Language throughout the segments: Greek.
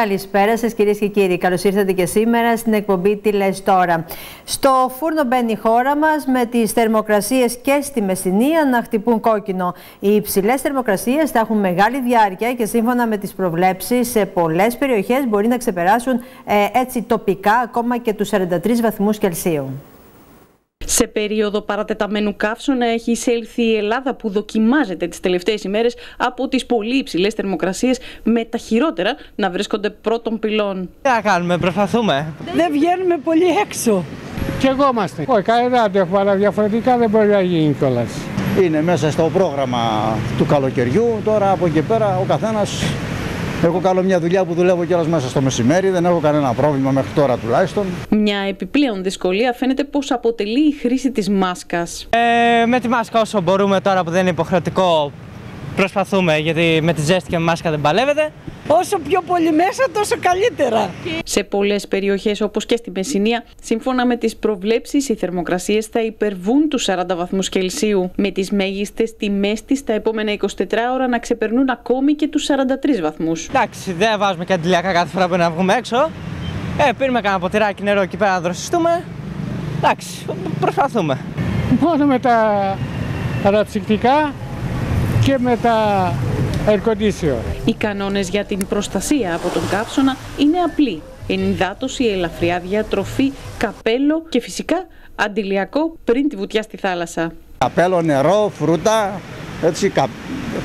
Καλησπέρα σας, κυρίες και κύριοι. Καλώς ήρθατε και σήμερα στην εκπομπή Τι Λες Τώρα. Στο φούρνο μπαίνει η χώρα μας με τις θερμοκρασίες και στη Μεσσηνία να χτυπούν κόκκινο. Οι υψηλές θερμοκρασίες θα έχουν μεγάλη διάρκεια και σύμφωνα με τις προβλέψεις σε πολλές περιοχές μπορεί να ξεπεράσουν ε, έτσι τοπικά ακόμα και τους 43 βαθμούς Κελσίου. Σε περίοδο παρατεταμένου καύσωνα έχει εισέλθει η Ελλάδα που δοκιμάζεται τις τελευταίες ημέρες από τις πολύ υψηλές θερμοκρασίες με τα χειρότερα να βρίσκονται πρώτων πυλών. Τι να κάνουμε, προσπαθούμε. Δεν βγαίνουμε πολύ έξω. Και εγώ είμαστε. Όχι, κανένα αντέχουμε, αλλά διαφορετικά δεν μπορεί να γίνει κιόλα. Είναι μέσα στο πρόγραμμα του καλοκαιριού. Τώρα από εκεί πέρα ο καθένας Έχω κάνω μια δουλειά που δουλεύω κιόλας μέσα στο μεσημέρι, δεν έχω κανένα πρόβλημα μέχρι τώρα τουλάχιστον. Μια επιπλέον δυσκολία φαίνεται πως αποτελεί η χρήση της μάσκας. Ε, με τη μάσκα όσο μπορούμε τώρα που δεν είναι υποχρεωτικό προσπαθούμε γιατί με τη ζέστη και με μάσκα δεν παλεύεται. Όσο πιο πολύ μέσα, τόσο καλύτερα. Σε πολλές περιοχές, όπως και στη Μεσσηνία, σύμφωνα με τις προβλέψεις, οι θερμοκρασίες θα υπερβούν τους 40 βαθμούς Κελσίου, με τις μέγιστες τιμές της τα επόμενα 24 ώρα να ξεπερνούν ακόμη και τους 43 βαθμούς. Εντάξει, δεν βάζουμε και αντιλιακά κάθε φορά που να βγούμε έξω. Ε, πίνουμε κανένα ποτηράκι νερό εκεί πέρα να δροσιστούμε. Εντάξει, προσπαθούμε. Μόνο με τα ρατσικτικά και με τα air Οι κανόνες για την προστασία από τον καύσωνα είναι απλοί. Ενυδάτωση, ελαφριά διατροφή, καπέλο και φυσικά αντιλιακό πριν τη βουτιά στη θάλασσα. Καπέλο, νερό, φρούτα, έτσι, κα...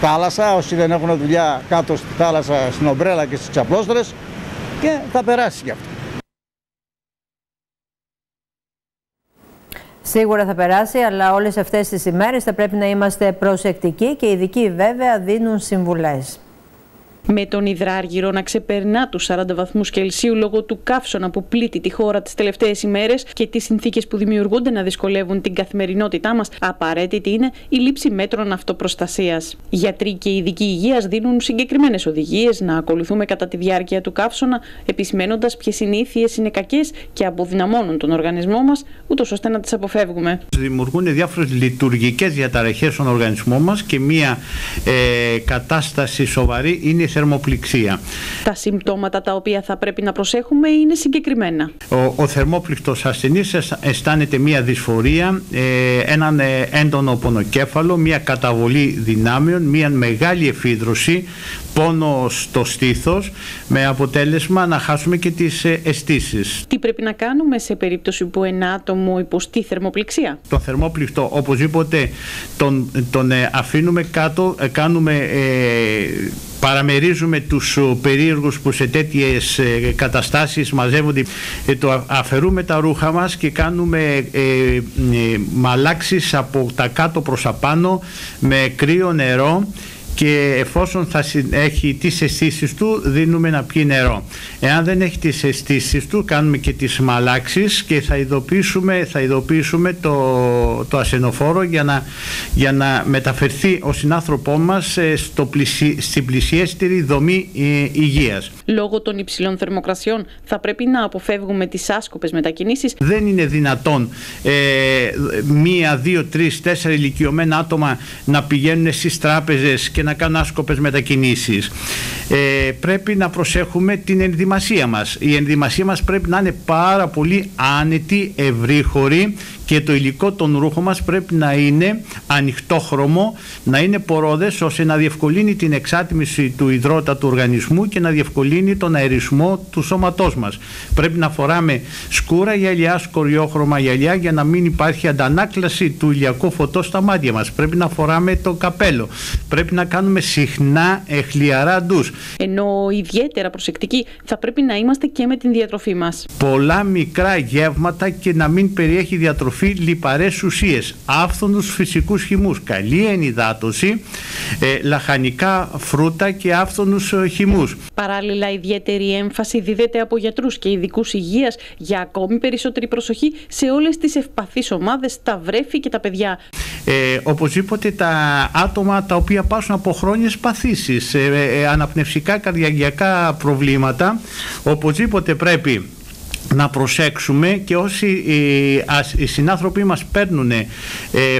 θάλασσα, όσοι δεν έχουν δουλειά κάτω στη θάλασσα, στην ομπρέλα και στις τσαπλώστρες και θα περάσει γι' αυτό. Σίγουρα θα περάσει, αλλά όλες αυτές τις ημέρες θα πρέπει να είμαστε προσεκτικοί και οι ειδικοί βέβαια δίνουν συμβουλές με τον υδράργυρο να ξεπερνά τους 40 βαθμούς Κελσίου λόγω του καύσωνα που πλήττει τη χώρα τις τελευταίες ημέρες και τις συνθήκες που δημιουργούνται να δυσκολεύουν την καθημερινότητά μας, απαραίτητη είναι η λήψη μέτρων αυτοπροστασίας. Γιατροί και ειδικοί υγείας δίνουν συγκεκριμένες οδηγίες να ακολουθούμε κατά τη διάρκεια του καύσωνα, επισημένοντα ποιες συνήθειες είναι κακές και αποδυναμώνουν τον οργανισμό μας, ούτως ώστε να τις αποφεύγουμε. Δημιουργούν διάφορες λειτουργικές διαταραχές στον οργανισμό μας και μία ε, κατάσταση σοβαρή είναι η θερμοπληξία. Τα συμπτώματα τα οποία θα πρέπει να προσέχουμε είναι συγκεκριμένα. Ο, ο θερμόπληκτος ασθενής αισθάνεται μία δυσφορία, ε, έναν ε, έντονο πονοκέφαλο, μία καταβολή δυνάμεων, μία μεγάλη εφίδρωση, πόνο στο στήθος, με αποτέλεσμα να χάσουμε και τις ε, αισθήσεις. Τι πρέπει να κάνουμε σε περίπτωση που ένα άτομο υποστεί θερμοπληξία; Το θερμόπληκτο οπωσδήποτε τον, τον αφήνουμε κάτω, κάνουμε παραμερίζουμε τους περίεργους που σε τέτοιες ε, καταστάσεις μαζεύονται. Ε, το αφαιρούμε τα ρούχα μας και κάνουμε ε, ε, μαλάξεις από τα κάτω προς τα πάνω με κρύο νερό και εφόσον θα έχει τις αισθήσεις του δίνουμε να πιει νερό. Εάν δεν έχει τις αισθήσεις του κάνουμε και τις μαλάξεις και θα ειδοποιήσουμε, θα ειδοποιήσουμε το, το ασθενοφόρο για να, για να μεταφερθεί ο συνάνθρωπός μας ε, στο πλησι, στην πλησιέστερη δομή ε, υγείας. Λόγω των υψηλών θερμοκρασιών θα πρέπει να αποφεύγουμε τις άσκοπες μετακινήσεις; Δεν είναι δυνατόν ε, μία, δύο, τρεις, τέσσερα ηλικιωμένα άτομα να πηγαίνουν στις τράπεζες και να κάνουν άσκοπες μετακινήσεις. Ε, πρέπει να προσέχουμε την ενδυμασία μας. Η ενδυμασία μας πρέπει να είναι πάρα πολύ άνετη, ευρύχωρη και το υλικό των ρούχων μας πρέπει να είναι ανοιχτόχρωμο, να είναι πορώδες ώστε να διευκολύνει την εξάτμιση του υδρότατου οργανισμού και να διευκολύνει τον αερισμό του σώματός μας. Πρέπει να φοράμε σκούρα γυαλιά, σκοριόχρωμα γυαλιά για να μην υπάρχει αντανάκλαση του ηλιακού φωτός στα μάτια μας. Πρέπει να φοράμε το καπέλο. Πρέπει να κάνουμε συχνά εχλιαρά ντους. Ενώ ιδιαίτερα προσεκτικοί θα πρέπει να είμαστε και με την διατροφή μας. Πολλά μικρά γεύματα και να μην περιέχει διατροφή τροφή λιπαρές ουσίες, άφθονους φυσικούς χυμούς, καλή ενυδάτωση, ε, λαχανικά φρούτα και άφθονους ε, χυμούς. Παράλληλα, ιδιαίτερη έμφαση δίδεται από γιατρούς και ειδικούς υγείας για ακόμη περισσότερη προσοχή σε όλες τις ευπαθείς ομάδες, τα βρέφη και τα παιδιά. Ε, οπωσδήποτε τα άτομα τα οποία πάσουν από χρόνιες παθήσεις, ε, ε, αναπνευστικά καρδιακά προβλήματα, οπωσδήποτε πρέπει να προσέξουμε και όσοι οι συνάνθρωποι μας παίρνουν ε,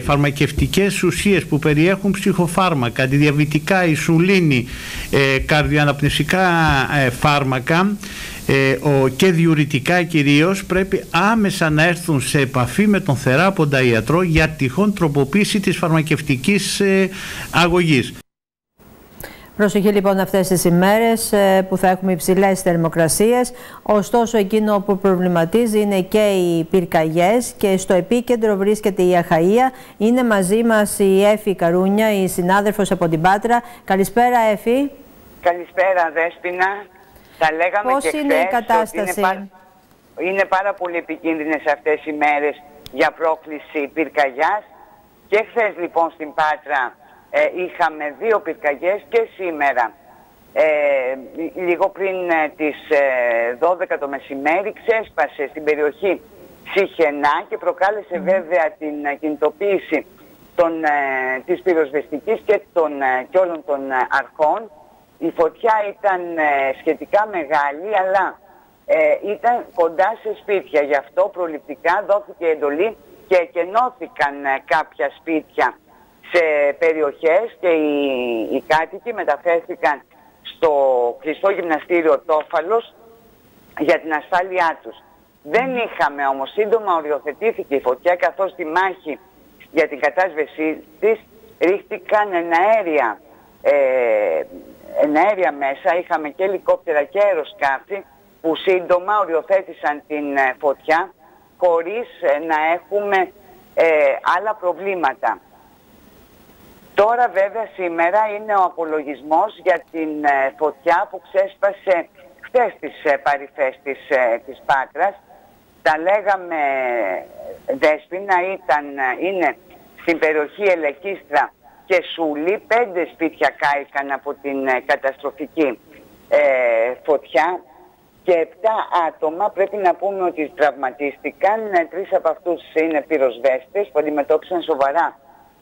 φαρμακευτικές ουσίες που περιέχουν ψυχοφάρμακα, αντιδιαβητικά, ισουλίνη, ε, καρδιοαναπνευσικά ε, φάρμακα ο, και διουρητικά κυρίως πρέπει άμεσα να έρθουν σε επαφή με τον θεράποντα ιατρό για τυχόν τροποποίηση της φαρμακευτικής αγωγής. Προσοχή λοιπόν αυτές τις ημέρες ε, που θα έχουμε υψηλές θερμοκρασίες. Ωστόσο εκείνο που προβληματίζει είναι και οι πυρκαγιές και στο επίκεντρο βρίσκεται η Αχαΐα. Είναι μαζί μας η Έφη Καρούνια, η συνάδελφος από την Πάτρα. Καλησπέρα Έφη. Καλησπέρα Δέσποινα. Τα λέγαμε Πώς και είναι η κατάσταση. Είναι, πάρα, είναι πάρα πολύ επικίνδυνες αυτές οι μέρες για πρόκληση πυρκαγιάς. Και χθες λοιπόν στην Πάτρα ε, είχαμε δύο πυρκαγιές και σήμερα. Ε, λίγο πριν ε, τις 12 ε, το μεσημέρι ξέσπασε στην περιοχή Σιχενά και προκάλεσε βέβαια την κινητοποίηση των, ε, της πυροσβεστικής και, των, και όλων των αρχών. Η φωτιά ήταν σχετικά μεγάλη αλλά ήταν κοντά σε σπίτια. Γι' αυτό προληπτικά δόθηκε εντολή και εκενώθηκαν κάποια σπίτια σε περιοχές και οι, οι κάτοικοι μεταφέρθηκαν στο κλειστό γυμναστήριο Τόφαλος για την ασφάλειά τους. Δεν είχαμε όμως σύντομα οριοθετήθηκε η φωτιά καθώς στη μάχη για την κατάσβεσή της ρίχτηκαν εναέρια, ε, μέσα. Είχαμε και ελικόπτερα και αεροσκάφη που σύντομα οριοθέτησαν την ε, φωτιά χωρίς ε, να έχουμε ε, άλλα προβλήματα. Τώρα βέβαια σήμερα είναι ο απολογισμός για την ε, φωτιά που ξέσπασε χθες τις ε, παρυφές της, ε, της Πάτρας. Τα λέγαμε Δέσποινα, ήταν, είναι στην περιοχή Ελεκίστρα και Σούλη. Πέντε σπίτια κάηκαν από την καταστροφική φωτιά και επτά άτομα πρέπει να πούμε ότι τραυματίστηκαν. Τρεις από αυτούς είναι πυροσβέστες που αντιμετώπισαν σοβαρά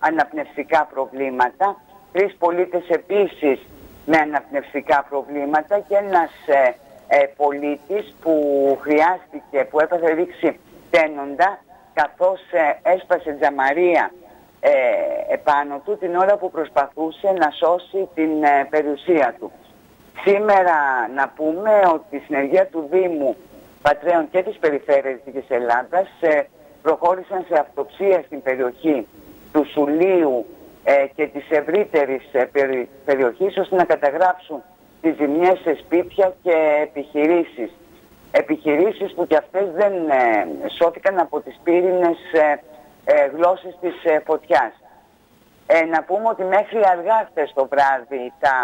αναπνευστικά προβλήματα, τρεις πολίτες επίσης με αναπνευστικά προβλήματα και ένας ε, ε, πολίτης που χρειάστηκε, που έπαθε ρίξει τένοντα καθώς ε, έσπασε τζαμαρία ε, επάνω του την ώρα που προσπαθούσε να σώσει την περιουσία του. Σήμερα να πούμε ότι η συνεργεία του Δήμου Πατρέων και της Περιφέρειας της Ελλάδας προχώρησαν σε αυτοψία στην περιοχή του Σουλίου ε, και της ευρύτερης ε, περιοχής ώστε να καταγράψουν τις ζημιές σε σπίτια και επιχειρήσεις. Επιχειρήσεις που και αυτές δεν ε, σώθηκαν από τις πύρινες ε, γλώσσες της φωτιάς. να πούμε ότι μέχρι αργά χθες το βράδυ τα,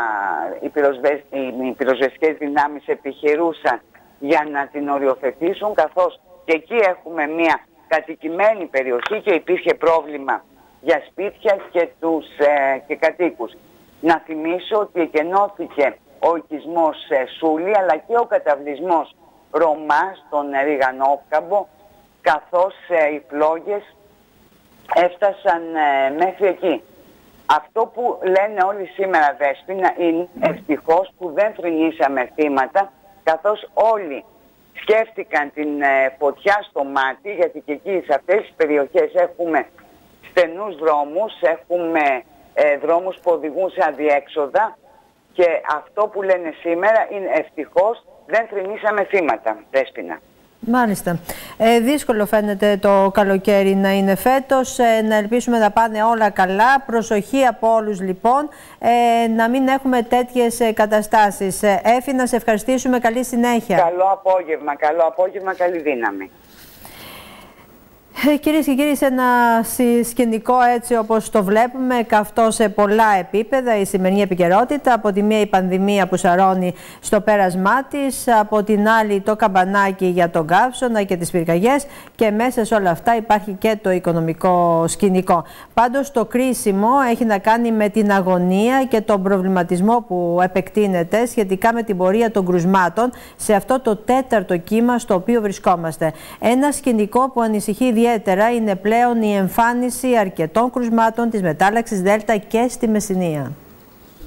οι, πυροσβεσ, οι πυροσβεστικές δυνάμεις επιχειρούσαν για να την οριοθετήσουν καθώς και εκεί έχουμε μια κατοικημένη περιοχή και υπήρχε πρόβλημα για σπίτια και τους ε, και κατοίκους. Να θυμίσω ότι εκενώθηκε ο οικισμός ε, Σούλη αλλά και ο καταβλισμός Ρωμά στον Ριγανόκαμπο καθώς ε, οι πλόγες έφτασαν ε, μέχρι εκεί. Αυτό που λένε όλοι σήμερα Δέσποινα είναι ευτυχώς που δεν θρυνήσαμε θύματα καθώς όλοι σκέφτηκαν την φωτιά στο μάτι γιατί και εκεί σε αυτές τις περιοχές έχουμε στενούς δρόμους, έχουμε ε, δρόμους που οδηγούν σε αδιέξοδα και αυτό που λένε σήμερα είναι ευτυχώς δεν θρυνήσαμε θύματα, Δέσποινα. Μάλιστα. Ε, δύσκολο φαίνεται το καλοκαίρι να είναι φέτος. Ε, να ελπίσουμε να πάνε όλα καλά. Προσοχή από όλους λοιπόν. Ε, να μην έχουμε τέτοιες ε, καταστάσεις. Ε, Έφη, να σε ευχαριστήσουμε. Καλή συνέχεια. Καλό απόγευμα. Καλό απόγευμα. Καλή δύναμη. Ε, Κυρίες και κύριοι, σε ένα σκηνικό έτσι όπως το βλέπουμε, καυτό σε πολλά επίπεδα η σημερινή επικαιρότητα. Από τη μία η πανδημία που σαρώνει στο πέρασμά της, από την άλλη το καμπανάκι για τον καύσωνα και τις πυρκαγιές και μέσα σε όλα αυτά υπάρχει και το οικονομικό σκηνικό. Πάντως το κρίσιμο έχει να κάνει με την αγωνία και τον προβληματισμό που επεκτείνεται σχετικά με την πορεία των κρουσμάτων σε αυτό το τέταρτο κύμα στο οποίο βρισκόμαστε. Ένα σκηνικό που ανησυχεί ιδιαίτερα ιδιαίτερα είναι πλέον η εμφάνιση αρκετών κρουσμάτων της μετάλλαξης Δέλτα και στη Μεσσηνία.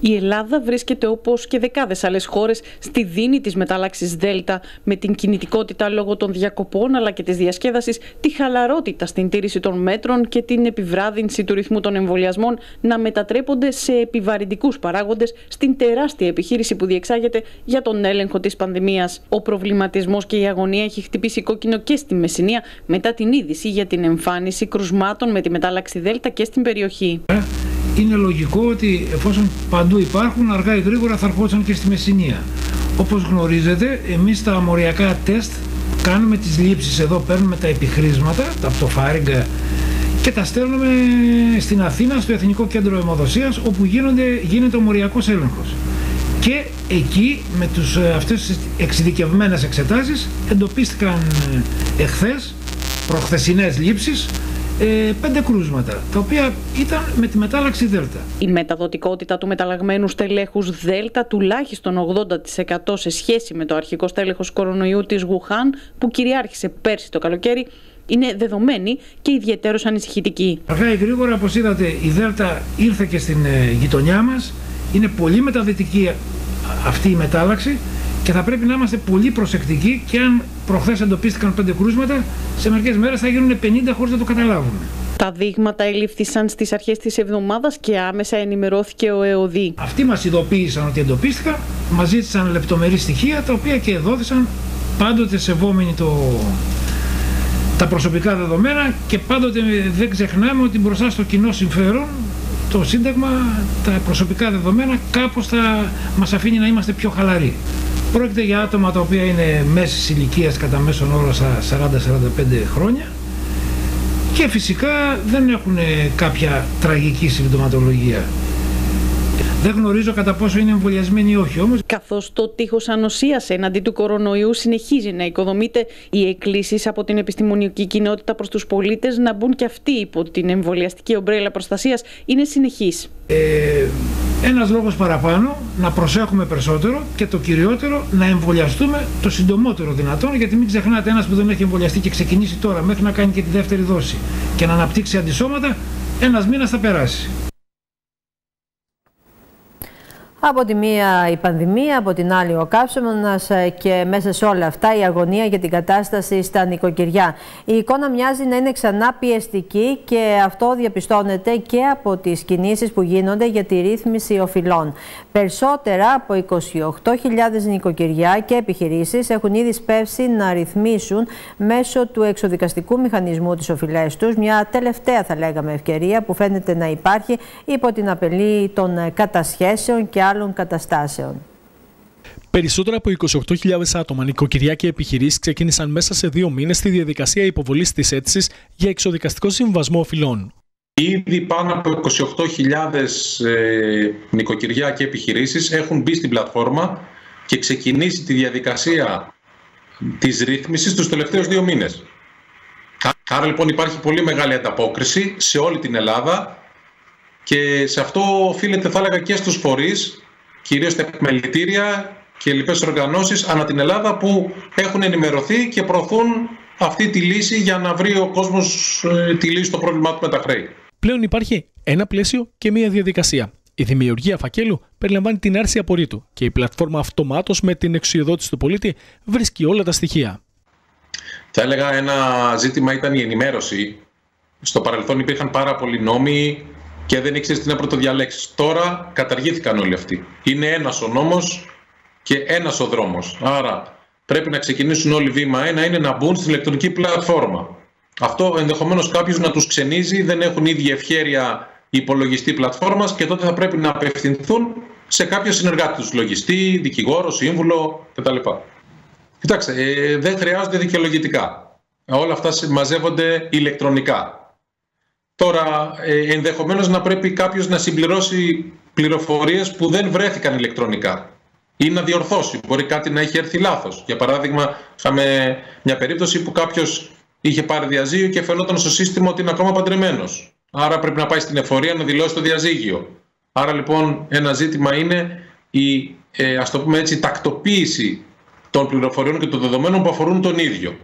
Η Ελλάδα βρίσκεται όπως και δεκάδες άλλες χώρες στη δίνη της μετάλλαξης Δέλτα, με την κινητικότητα λόγω των διακοπών αλλά και της διασκέδασης, τη χαλαρότητα στην τήρηση των μέτρων και την επιβράδυνση του ρυθμού των εμβολιασμών να μετατρέπονται σε επιβαρυντικούς παράγοντες στην τεράστια επιχείρηση που διεξάγεται για τον έλεγχο της πανδημίας. Ο προβληματισμός και η αγωνία έχει χτυπήσει κόκκινο και στη Μεσσηνία μετά την είδηση για την εμφάνιση κρουσμάτων με τη μετάλλαξη Δέλτα και στην περιοχή. Ε, είναι λογικό ότι εφόσον παντού υπάρχουν, αργά ή γρήγορα θα ερχόντουσαν και στη Μεσσηνία. Όπως γνωρίζετε, εμείς τα αμοριακά τεστ κάνουμε τις λήψεις εδώ, παίρνουμε τα επιχρήσματα από το φάριγγα και τα στέλνουμε στην Αθήνα, στο Εθνικό Κέντρο Αιμοδοσίας, όπου γίνονται, γίνεται ο μοριακός έλεγχος. Και εκεί με τους, ε, αυτές τις εξειδικευμένες εξετάσεις εντοπίστηκαν ε, εχθές προχθεσινές λήψεις ε, πέντε κρούσματα, τα οποία ήταν με τη μετάλλαξη Δέλτα. Η μεταδοτικότητα του μεταλλαγμένου στελέχους Δέλτα τουλάχιστον 80% σε σχέση με το αρχικό στέλεχος κορονοϊού της Γουχάν που κυριάρχησε πέρσι το καλοκαίρι είναι δεδομένη και ιδιαίτερο ανησυχητική. Αργά ή γρήγορα, όπως είδατε, η Δέλτα ήρθε και στην ε, γειτονιά μας. Είναι πολύ μεταδυτική αυτή η μετάλλαξη και θα πρέπει να είμαστε πολύ προσεκτικοί και αν προχθές εντοπίστηκαν πέντε κρούσματα, σε μερικές μέρες θα γίνουν 50 χωρίς να το καταλάβουμε. Τα δείγματα ελήφθησαν στις αρχές της εβδομάδας και άμεσα ενημερώθηκε ο ΕΟΔΗ. Αυτοί μας ειδοποίησαν ότι εντοπίστηκαν, μας ζήτησαν λεπτομερή στοιχεία, τα οποία και δόθησαν πάντοτε σεβόμενοι το... τα προσωπικά δεδομένα και πάντοτε δεν ξεχνάμε ότι μπροστά στο κοινό συμφέρον το Σύνταγμα, τα προσωπικά δεδομένα κάπως θα μας αφήνει να είμαστε πιο χαλαροί. Πρόκειται για άτομα τα οποία είναι μέσης ηλικίας κατά μέσον όρο 40-45 χρόνια και φυσικά δεν έχουν κάποια τραγική συμπτωματολογία. Δεν γνωρίζω κατά πόσο είναι εμβολιασμένοι ή όχι όμω. Καθώς το τείχος ανοσίας εναντί του κορονοϊού συνεχίζει να οικοδομείται, οι εκκλήσεις από την επιστημονική κοινότητα προς τους πολίτες να μπουν και αυτοί υπό την εμβολιαστική ομπρέλα προστασίας είναι συνεχής. Ε, ένας λόγος παραπάνω να προσέχουμε περισσότερο και το κυριότερο να εμβολιαστούμε το συντομότερο δυνατόν γιατί μην ξεχνάτε ένας που δεν έχει εμβολιαστεί και ξεκινήσει τώρα μέχρι να κάνει και τη δεύτερη δόση και να αναπτύξει αντισώματα ένας μήνας θα περάσει. Από τη μία η πανδημία, από την άλλη ο καύσωμας ε, και μέσα σε όλα αυτά η αγωνία για την κατάσταση στα νοικοκυριά. Η εικόνα μοιάζει να είναι ξανά πιεστική και αυτό διαπιστώνεται και από τις κινήσεις που γίνονται για τη ρύθμιση οφειλών. Περισσότερα από 28.000 νοικοκυριά και επιχειρήσεις έχουν ήδη σπεύσει να ρυθμίσουν μέσω του εξοδικαστικού μηχανισμού τις οφειλές τους, μια τελευταία θα λέγαμε ευκαιρία που φαίνεται να υπάρχει υπό την απελή των κατασχέσεων και άλλων καταστάσεων. Περισσότερα από 28.000 άτομα, νοικοκυριά και επιχειρήσεις ξεκίνησαν μέσα σε δύο μήνες τη διαδικασία υποβολής της αίτησης για εξοδικαστικό συμβασμό οφειλών. Ήδη πάνω από 28.000 ε, νοικοκυριά και επιχειρήσεις έχουν μπει στην πλατφόρμα και ξεκινήσει τη διαδικασία της ρύθμισης τους τελευταίους δύο μήνες. Άρα λοιπόν υπάρχει πολύ μεγάλη ανταπόκριση σε όλη την Ελλάδα και σε αυτό οφείλεται θα έλεγα και στους φορείς, κυρίως τα επιμελητήρια και λοιπές οργανώσεις ανά την Ελλάδα που έχουν ενημερωθεί και προωθούν αυτή τη λύση για να βρει ο κόσμος ε, τη λύση στο πρόβλημά του με τα χρέη. Πλέον υπάρχει ένα πλαίσιο και μία διαδικασία. Η δημιουργία φακέλου περιλαμβάνει την άρση απορρίτου και η πλατφόρμα αυτομάτως με την εξουσιοδότηση του πολίτη βρίσκει όλα τα στοιχεία. Θα έλεγα ένα ζήτημα ήταν η ενημέρωση. Στο παρελθόν υπήρχαν πάρα πολλοί νόμοι και δεν ήξερες τι να πρωτοδιαλέξεις. Τώρα καταργήθηκαν όλοι αυτοί. Είναι ένας ο νόμος και ένας ο δρόμος. Άρα πρέπει να ξεκινήσουν όλοι βήμα ένα είναι να μπουν στην ηλεκτρονική πλατφόρμα. Αυτό ενδεχομένως κάποιου να τους ξενίζει, δεν έχουν ίδια ευχέρεια υπολογιστή πλατφόρμας και τότε θα πρέπει να απευθυνθούν σε κάποιο συνεργάτη τους, λογιστή, δικηγόρο, σύμβουλο κτλ. Κοιτάξτε, ε, δεν χρειάζονται δικαιολογητικά. Όλα αυτά μαζεύονται ηλεκτρονικά. Τώρα, ε, ενδεχομένως να πρέπει κάποιος να συμπληρώσει πληροφορίες που δεν βρέθηκαν ηλεκτρονικά ή να διορθώσει. Μπορεί κάτι να έχει έρθει λάθος. Για παράδειγμα, είχαμε μια περίπτωση που κάποιος είχε πάρει διαζύγιο και φαινόταν στο σύστημα ότι είναι ακόμα παντρεμένος. Άρα πρέπει να πάει στην εφορία να δηλώσει το διαζύγιο. Άρα λοιπόν ένα ζήτημα είναι η ε, ας το πούμε έτσι, τακτοποίηση των πληροφοριών και των δεδομένων που αφορούν τον ίδιο.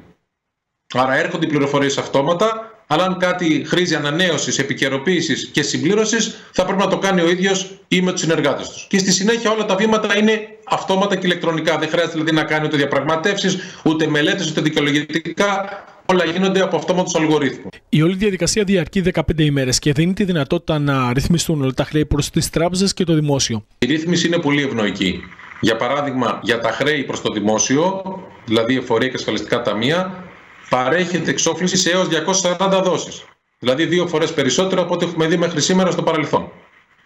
Άρα έρχονται οι πληροφορίες αυτόματα Αλλά αν κάτι χρήζει ανανέωσης, επικαιροποίησης και συμπλήρωσης, θα πρέπει να το κάνει ο ίδιος ή με τους συνεργάτες τους. Και στη συνέχεια όλα τα βήματα είναι αυτόματα και ηλεκτρονικά. Δεν χρειάζεται δηλαδή να κάνει ούτε διαπραγματεύσεις, ούτε μελέτες, ούτε δικαιολογητικά. Όλα γίνονται από αυτόματους αλγορίθμους. Η όλη διαδικασία διαρκεί 15 ημέρες και δίνει τη δυνατότητα να ρυθμιστούν όλα τα χρέη προς τις τράπεζες και το δημόσιο. Η ρύθμιση είναι πολύ ευνοϊκή. Για παράδειγμα, για τα χρέη προς το δημόσιο, δηλαδή εφορία και ασφαλιστικά ταμεία, παρέχεται εξόφληση σε έως 240 δόσεις. Δηλαδή δύο φορές περισσότερο από ό,τι έχουμε δει μέχρι σήμερα στο παρελθόν.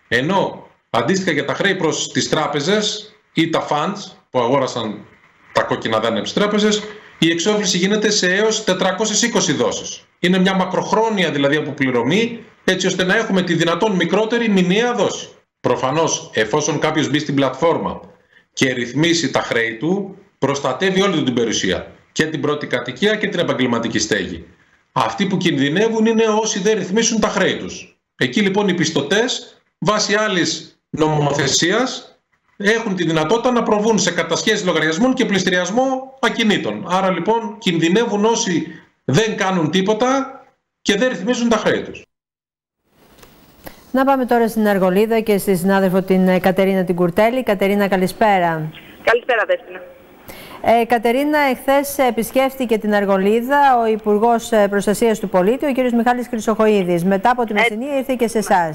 Ενώ αντίστοιχα για τα χρέη προς τις τράπεζες ή τα funds που αγόρασαν τα κόκκινα δάνεια από τις τράπεζες, η εξόφληση γίνεται σε έως 420 δόσεις. Είναι μια μακροχρόνια δηλαδή αποπληρωμή, έτσι ώστε να έχουμε τη δυνατόν μικρότερη μηνιαία δόση. Προφανώς, εφόσον κάποιος μπει στην πλατφόρμα και ρυθμίσει τα χρέη του, προστατεύει όλη την περιουσία και την πρώτη κατοικία και την επαγγελματική στέγη. Αυτοί που κινδυνεύουν είναι όσοι δεν ρυθμίσουν τα χρέη τους. Εκεί λοιπόν οι πιστωτές, βάσει άλλης νομοθεσίας, έχουν τη δυνατότητα να προβούν σε κατασχέσεις λογαριασμών και πληστηριασμό ακινήτων. Άρα λοιπόν κινδυνεύουν όσοι δεν κάνουν τίποτα και δεν ρυθμίζουν τα χρέη τους. Να πάμε τώρα στην Αργολίδα και στη συνάδελφο την Κατερίνα την Κουρτέλη. Κατερίνα, καλησπέρα. Καλησπέρα, Δέσποινα. Ε, Κατερίνα, εχθές επισκέφθηκε την Αργολίδα ο Υπουργός ε, Προστασίας του Πολίτη, ο κ. Μιχάλης Χρυσοχοίδης. Μετά από τη Μεσσηνία ήρθε και σε εσάς.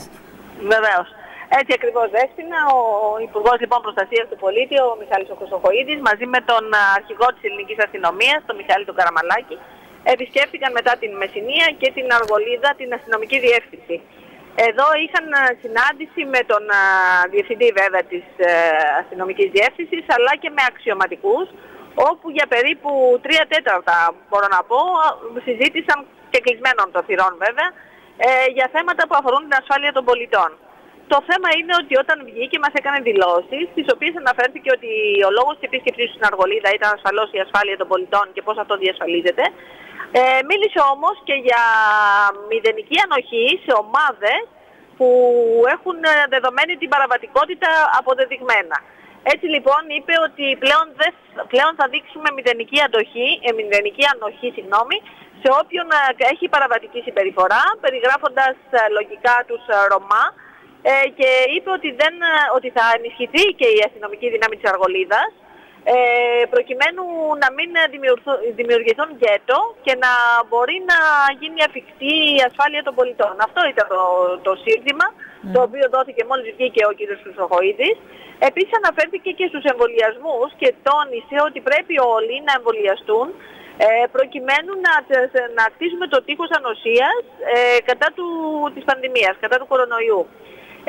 Βεβαίως. Έτσι ακριβώς δέσπινα. Ο Υπουργός λοιπόν Προστασίας του Πολίτη, ο Μιχάλης Χρυσοχοίδης, μαζί με τον αρχηγό της ελληνικής αστυνομίας, τον Μιχάλη τον Καραμαλάκη, επισκέφθηκαν μετά την Μεσσηνία και την Αργολίδα, την αστυνομική διεύθυνση. Εδώ είχαν συνάντηση με τον διευθυντή βέβαια της ε, αστυνομικής διεύθυνσης αλλά και με αξιωματικούς όπου για περίπου τρία τέταρτα μπορώ να πω συζήτησαν και κλεισμένων των θυρών βέβαια ε, για θέματα που αφορούν την ασφάλεια των πολιτών. Το θέμα είναι ότι όταν βγήκε μας έκανε δηλώσεις, στις οποίες αναφέρθηκε ότι ο λόγος της επίσκεψης του στην Αργολίδα ήταν ασφαλώς η ασφάλεια των πολιτών και πώς αυτό διασφαλίζεται. Ε, μίλησε όμως και για μηδενική ανοχή σε ομάδες που έχουν ε, δεδομένη την παραβατικότητα αποδεδειγμένα. Έτσι λοιπόν είπε ότι πλέον, δε, πλέον θα δείξουμε μηδενική, αντοχή, ε, μηδενική ανοχή συγγνώμη, σε όποιον ε, έχει παραβατική συμπεριφορά, περιγράφοντας ε, λογικά τους Ρωμά ε, και είπε ότι, δεν, ότι θα ενισχυθεί και η αστυνομική δύναμη της Αργολίδας ε, προκειμένου να μην δημιουργηθούν γκέτο και να μπορεί να γίνει αφικτή η ασφάλεια των πολιτών. Αυτό ήταν το, το σύνθημα, ναι. Το οποίο δόθηκε μόλις βγήκε ο κ. Χρυσοχοίδης. Επίσης αναφέρθηκε και στους εμβολιασμούς και τόνισε ότι πρέπει όλοι να εμβολιαστούν ε, προκειμένου να, να κτίσουμε το τείχος ανοσίας ε, κατά του, της πανδημίας, κατά του κορονοϊού.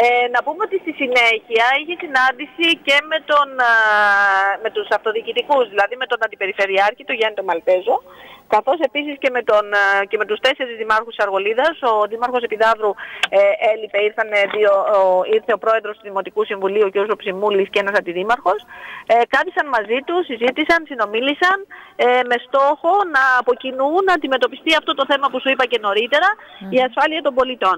Ε, να πούμε ότι στη συνέχεια είχε συνάντηση και με, τον, με τους αυτοδιοικητικούς, δηλαδή με τον Αντιπεριφερειάρχη, τον Γιάννη τον Μαλτέζο, καθώς επίσης και με, τον, και με τους τέσσερις δημάρχους της Αργολίδας. Ο Δήμαρχος Επιδαύρου ε, έλειπε, ήρθαν δύο, ο, ήρθε ο πρόεδρος του Δημοτικού Συμβουλίου, ο κ. Ψημούλης και ένας αντιδήμαρχος. Ε, κάθισαν μαζί τους, συζήτησαν, συνομίλησαν ε, με στόχο να από κοινού να αντιμετωπιστεί αυτό το θέμα που σου είπα και νωρίτερα, η ασφάλεια των πολιτών.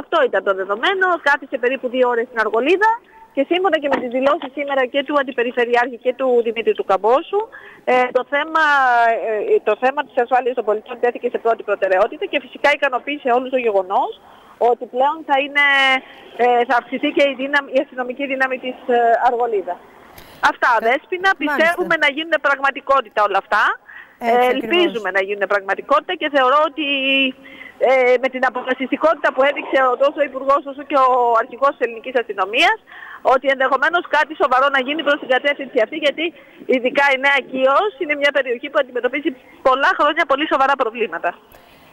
Αυτό ήταν το δεδομένο. Κάθισε περίπου δύο ώρες στην Αργολίδα και σύμφωνα και με τις δηλώσεις σήμερα και του Αντιπεριφερειάρχη και του Δημήτρη του Καμπόσου, ε, το, θέμα, ε, το θέμα της ασφάλειας των πολιτών τέθηκε σε πρώτη προτεραιότητα και φυσικά ικανοποίησε όλους το γεγονός ότι πλέον θα, είναι, ε, θα αυξηθεί και η, δύναμη, η αστυνομική δύναμη της ε, Αργολίδας. Αυτά, Δέσποινα. Πιστεύουμε να γίνουν πραγματικότητα όλα αυτά. Ε, ελπίζουμε να γίνουν πραγματικότητα και θεωρώ ότι ε, με την αποφασιστικότητα που έδειξε τόσο ο Υπουργός όσο και ο Αρχηγός της Ελληνικής Αστυνομίας ότι ενδεχομένως κάτι σοβαρό να γίνει προς την κατεύθυνση αυτή γιατί ειδικά η Νέα Κίος είναι μια περιοχή που αντιμετωπίζει πολλά χρόνια πολύ σοβαρά προβλήματα.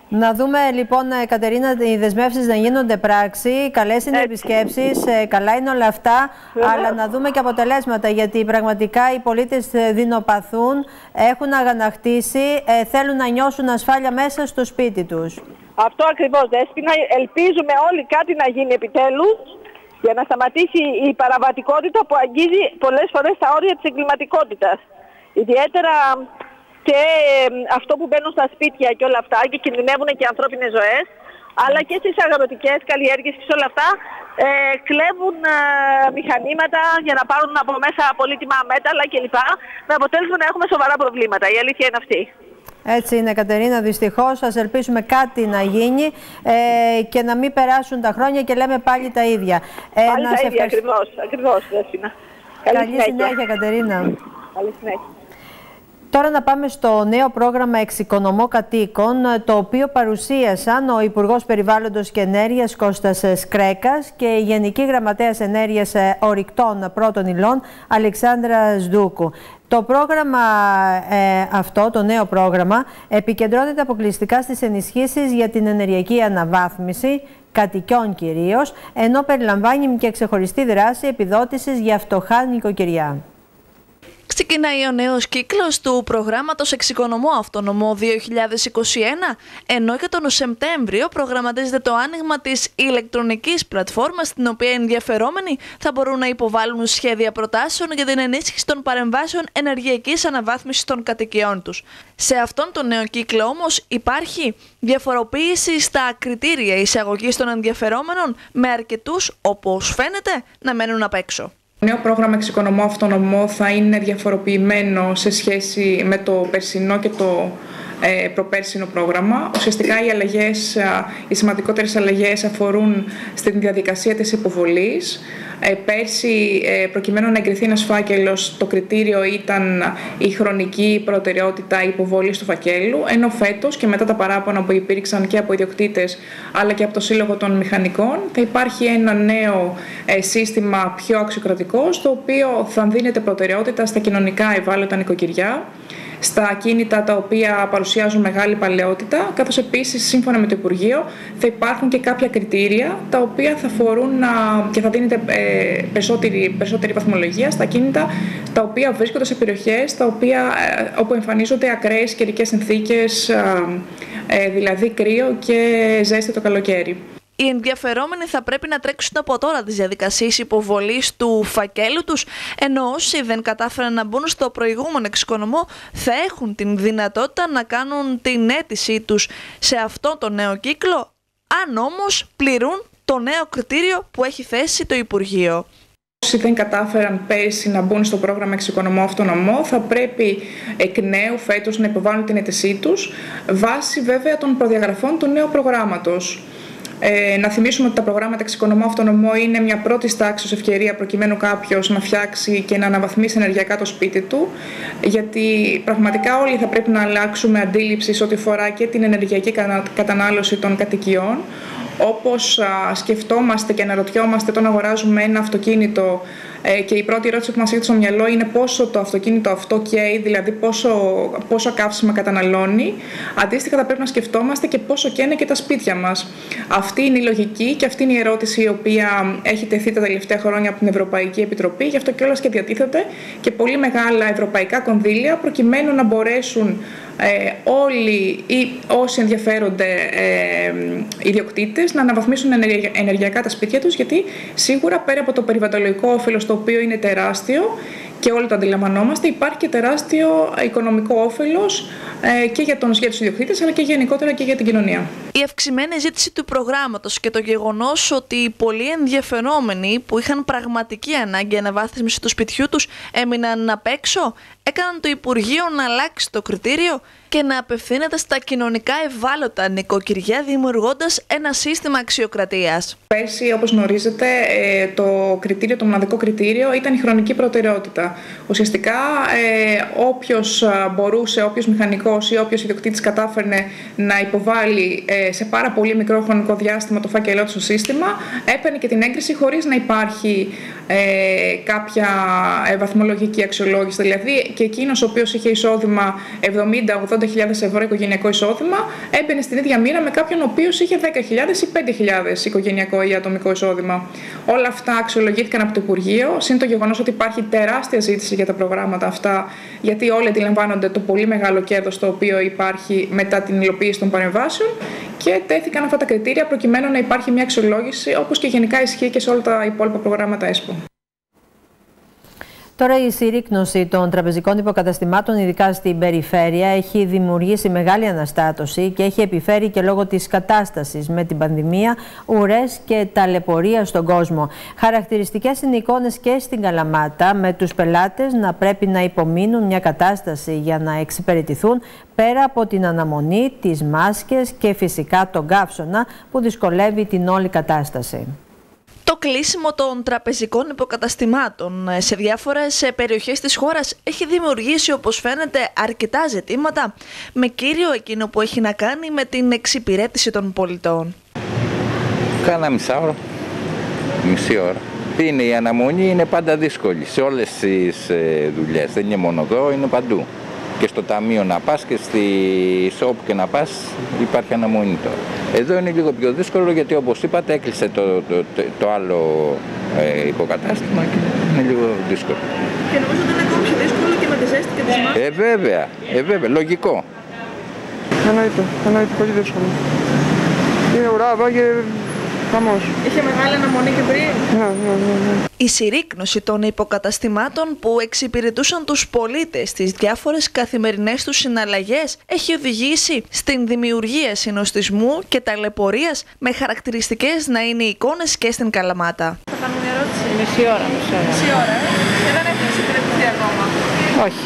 Να δούμε λοιπόν, ε, Κατερίνα, οι δεσμεύσεις να γίνονται πράξη. Καλές είναι οι επισκέψεις, ε, καλά είναι όλα αυτά. Αλλά να δούμε και αποτελέσματα. Γιατί πραγματικά οι πολίτες ε, δεινοπαθούν, έχουν αγανακτήσει, θέλουν να νιώσουν ασφάλεια μέσα στο σπίτι τους. Αυτό ακριβώς, Δέσποινα. Ελπίζουμε όλοι κάτι να γίνει επιτέλους για να σταματήσει η παραβατικότητα που αγγίζει πολλές φορές τα όρια της εγκληματικότητας. Ιδιαίτερα και αυτό που μπαίνουν στα σπίτια και όλα αυτά και κινδυνεύουν και οι ανθρώπινες ζωές αλλά και στις αγροτικές καλλιέργειες και σε όλα αυτά ε, κλέβουν ε, μηχανήματα για να πάρουν από μέσα πολύτιμα μέταλλα κλπ. Με αποτέλεσμα να έχουμε σοβαρά προβλήματα. Η αλήθεια είναι αυτή. Έτσι είναι, Κατερίνα, δυστυχώς. Α ελπίσουμε κάτι να γίνει ε, και να μην περάσουν τα χρόνια και λέμε πάλι τα ίδια. Ε, πάλι τα ίδια, ευχαριστ... ακριβώς, ακριβώς, Καλή, Καλή συνέχεια, Κατερίνα. Καλή συνέχεια. Τώρα να πάμε στο νέο πρόγραμμα Εξοικονομώ Κατοίκων, το οποίο παρουσίασαν ο Υπουργός Περιβάλλοντος και Ενέργειας Κώστας Σκρέκας και η Γενική Γραμματέας Ενέργειας Ορυκτών Πρώτων Υλών Αλεξάνδρα Σδούκου. Το πρόγραμμα ε, αυτό, το νέο πρόγραμμα, επικεντρώνεται αποκλειστικά στις ενισχύσεις για την ενεργειακή αναβάθμιση, κατοικιών κυρίως, ενώ περιλαμβάνει και ξεχωριστή δράση επιδότησης για φτωχά νοικοκυριά. Ξεκινάει ο νέος κύκλος του προγράμματος Εξοικονομώ Αυτονομώ 2021, ενώ και τον Σεπτέμβριο προγραμματίζεται το άνοιγμα της ηλεκτρονικής πλατφόρμας, στην οποία οι ενδιαφερόμενοι θα μπορούν να υποβάλουν σχέδια προτάσεων για την ενίσχυση των παρεμβάσεων ενεργειακής αναβάθμισης των κατοικιών τους. Σε αυτόν τον νέο κύκλο όμως υπάρχει διαφοροποίηση στα κριτήρια εισαγωγής των ενδιαφερόμενων, με αρκετούς, όπως φαίνεται, να μένουν απ' έξω. Το νέο πρόγραμμα Εξοικονομώ Αυτονομό θα είναι διαφοροποιημένο σε σχέση με το περσινό και το ε, προπέρσινο πρόγραμμα. Ουσιαστικά οι αλλαγές, οι σημαντικότερες αλλαγές αφορούν στην διαδικασία της υποβολής. Ε, πέρσι, ε, προκειμένου να εγκριθεί ένας φάκελος, το κριτήριο ήταν η χρονική προτεραιότητα υποβολής του φακέλου, ενώ φέτος και μετά τα παράπονα που υπήρξαν και από ιδιοκτήτες αλλά και από το Σύλλογο των Μηχανικών, θα υπάρχει ένα νέο σύστημα πιο αξιοκρατικό, στο οποίο θα δίνεται προτεραιότητα στα κοινωνικά ευάλωτα νοικοκυριά, στα ακίνητα τα οποία παρουσιάζουν μεγάλη παλαιότητα, καθώς επίσης σύμφωνα με το Υπουργείο θα υπάρχουν και κάποια κριτήρια τα οποία θα φορούν και θα δίνεται ε, περισσότερη, περισσότερη βαθμολογία στα ακίνητα τα οποία βρίσκονται σε περιοχές τα οποία, ε, όπου εμφανίζονται ακραίες καιρικές συνθήκες, ε, δηλαδή κρύο και ζέστη το καλοκαίρι οι ενδιαφερόμενοι θα πρέπει να τρέξουν από τώρα τις διαδικασίες υποβολής του φακέλου τους, ενώ όσοι δεν κατάφεραν να μπουν στο προηγούμενο εξοικονομώ θα έχουν την δυνατότητα να κάνουν την αίτησή τους σε αυτό το νέο κύκλο, αν όμως πληρούν το νέο κριτήριο που έχει θέσει το Υπουργείο. Όσοι δεν κατάφεραν πέρσι να μπουν στο πρόγραμμα Εξοικονομώ Αυτονομό, θα πρέπει εκ νέου φέτος να υποβάλουν την αίτησή τους, βάσει βέβαια των προδιαγραφών του νέου προγράμματος. Ε, να θυμίσουμε ότι τα προγράμματα εξοικονομώ αυτονομό είναι μια πρώτη τάξη ευκαιρία προκειμένου κάποιος να φτιάξει και να αναβαθμίσει ενεργειακά το σπίτι του. Γιατί πραγματικά όλοι θα πρέπει να αλλάξουμε αντίληψη σε ό,τι φορά και την ενεργειακή κατανάλωση των κατοικιών. Όπως σκεφτόμαστε και αναρωτιόμαστε όταν αγοράζουμε ένα αυτοκίνητο ε, και η πρώτη ερώτηση που μας έρχεται στο μυαλό είναι πόσο το αυτοκίνητο αυτό καίει, δηλαδή πόσο, πόσο καύσιμα καταναλώνει. Αντίστοιχα θα πρέπει να σκεφτόμαστε και πόσο καίνε και τα σπίτια μας. Αυτή είναι η λογική και αυτή είναι η ερώτηση η οποία έχει τεθεί τα τελευταία χρόνια από την Ευρωπαϊκή Επιτροπή. Γι' αυτό κιόλας και διατίθεται και πολύ μεγάλα ευρωπαϊκά κονδύλια προκειμένου να μπορέσουν ε, όλοι ή όσοι ενδιαφέρονται ε, ιδιοκτήτες να αναβαθμίσουν ενεργειακά τα σπίτια τους γιατί σίγουρα πέρα από το περιβαλλοντικό όφελος το οποίο είναι τεράστιο και όλοι το αντιλαμβανόμαστε, υπάρχει και τεράστιο οικονομικό όφελος ε, και για, τον, για του ιδιοκτήτες, αλλά και γενικότερα και για την κοινωνία. Η αυξημένη ζήτηση του προγράμματος και το γεγονός ότι οι πολλοί ενδιαφερόμενοι που είχαν πραγματική ανάγκη αναβάθμιση του σπιτιού τους έμειναν απ' έξω, έκαναν το Υπουργείο να αλλάξει το κριτήριο και να απευθύνεται στα κοινωνικά ευάλωτα νοικοκυριά, δημιουργώντας ένα σύστημα αξιοκρατίας. Πέρσι, όπως γνωρίζετε, ε, το κριτήριο, το μοναδικό κριτήριο ήταν η χρονική προτεραιότητα. Ουσιαστικά, ε, όποιος μπορούσε, όποιος μηχανικός ή όποιος ιδιοκτήτης κατάφερνε να υποβάλει ε, σε πάρα πολύ μικρό χρονικό διάστημα το φάκελό του στο σύστημα, έπαιρνε και την έγκριση χωρίς να υπάρχει ε, κάποια βαθμολογική αξιολόγηση. Δηλαδή, και εκείνος ο οποίος είχε εισόδημα 70-80 80.000 ευρώ οικογενειακό εισόδημα έμπαινε στην ίδια μοίρα με κάποιον ο οποίος είχε 10.000 ή 5.000 οικογενειακό ή ατομικό εισόδημα. Όλα αυτά αξιολογήθηκαν από το Υπουργείο, συν το γεγονός ότι υπάρχει τεράστια ζήτηση για τα προγράμματα αυτά, γιατί όλοι αντιλαμβάνονται το πολύ μεγάλο κέρδος το οποίο υπάρχει μετά την υλοποίηση των παρεμβάσεων και τέθηκαν αυτά τα κριτήρια προκειμένου να υπάρχει μια αξιολόγηση όπως και γενικά ισχύει και σε όλα τα υπόλοιπα προγράμματα ΕΣΠΟ. Τώρα η συρρήκνωση των τραπεζικών υποκαταστημάτων, ειδικά στην περιφέρεια, έχει δημιουργήσει μεγάλη αναστάτωση και έχει επιφέρει και λόγω της κατάστασης με την πανδημία ουρές και ταλαιπωρία στον κόσμο. Χαρακτηριστικές είναι εικόνες και στην Καλαμάτα, με τους πελάτες να πρέπει να υπομείνουν μια κατάσταση για να εξυπηρετηθούν πέρα από την αναμονή, τις μάσκες και φυσικά τον καύσωνα που δυσκολεύει την όλη κατάσταση. Το κλείσιμο των τραπεζικών υποκαταστημάτων σε διάφορες περιοχές της χώρας έχει δημιουργήσει όπως φαίνεται αρκετά ζητήματα με κύριο εκείνο που έχει να κάνει με την εξυπηρέτηση των πολιτών. Κάνα μισά μισή ώρα. Είναι η αναμονή είναι πάντα δύσκολη σε όλες τις ε, δουλειές, δεν είναι μόνο εδώ, είναι παντού και στο ταμείο να πας και στη ΣΟΠ και να πας υπάρχει αναμονή τώρα. Εδώ είναι λίγο πιο δύσκολο γιατί όπως είπατε έκλεισε το, το, το, άλλο ε, υποκατάστημα και είναι λίγο δύσκολο. Και νομίζω ότι είναι ακόμη πιο δύσκολο και με τη ζέστη και τις μάχες. Ε, βέβαια, ε, βέβαια, λογικό. Εννοείται, εννοείται πολύ δύσκολο. Είναι ουρά εδώ και Είχε μεγάλη αναμονή και πριν. Ναι, ναι, ναι, ναι. Η συρρήκνωση των υποκαταστημάτων που εξυπηρετούσαν τους πολίτες στις διάφορες καθημερινές τους συναλλαγές έχει οδηγήσει στην δημιουργία συνοστισμού και ταλαιπωρίας με χαρακτηριστικές να είναι εικόνες και στην Καλαμάτα. Θα κάνουμε μια ερώτηση. Μισή ώρα, μισή ώρα. Μισή ώρα, ε. Και δεν έχει εξυπηρετηθεί ακόμα. Όχι.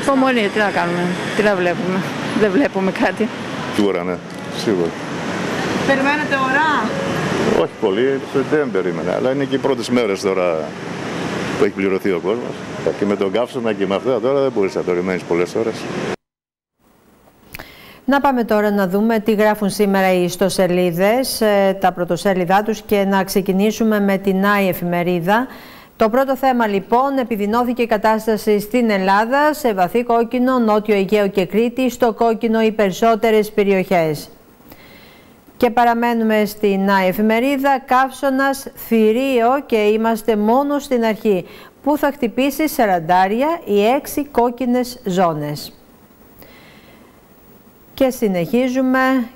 Υπομονή, τι να κάνουμε, τι να βλέπουμε. Δεν βλέπουμε κάτι. Σίγουρα, ναι. Σίγουρα. Περιμένετε ώρα. Όχι πολύ, δεν περίμενα, αλλά είναι και οι πρώτες μέρες τώρα που έχει πληρωθεί ο κόσμος. Και με τον καύσωνα και με αυτά τώρα δεν μπορείς να περιμένεις πολλές ώρες. Να πάμε τώρα να δούμε τι γράφουν σήμερα οι ιστοσελίδες, ε, τα πρωτοσέλιδά τους και να ξεκινήσουμε με την ΆΗ εφημερίδα. Το πρώτο θέμα λοιπόν επιδεινώθηκε η κατάσταση στην Ελλάδα σε βαθύ κόκκινο, Νότιο Αιγαίο και Κρήτη, στο κόκκινο οι περισσότερες περιοχές. Και παραμένουμε στην ΑΕ εφημερίδα Καύσωνας Θηρίο και είμαστε μόνο στην αρχή που θα χτυπήσει σαραντάρια οι έξι κόκκινες ζώνες. Και συνεχίζουμε.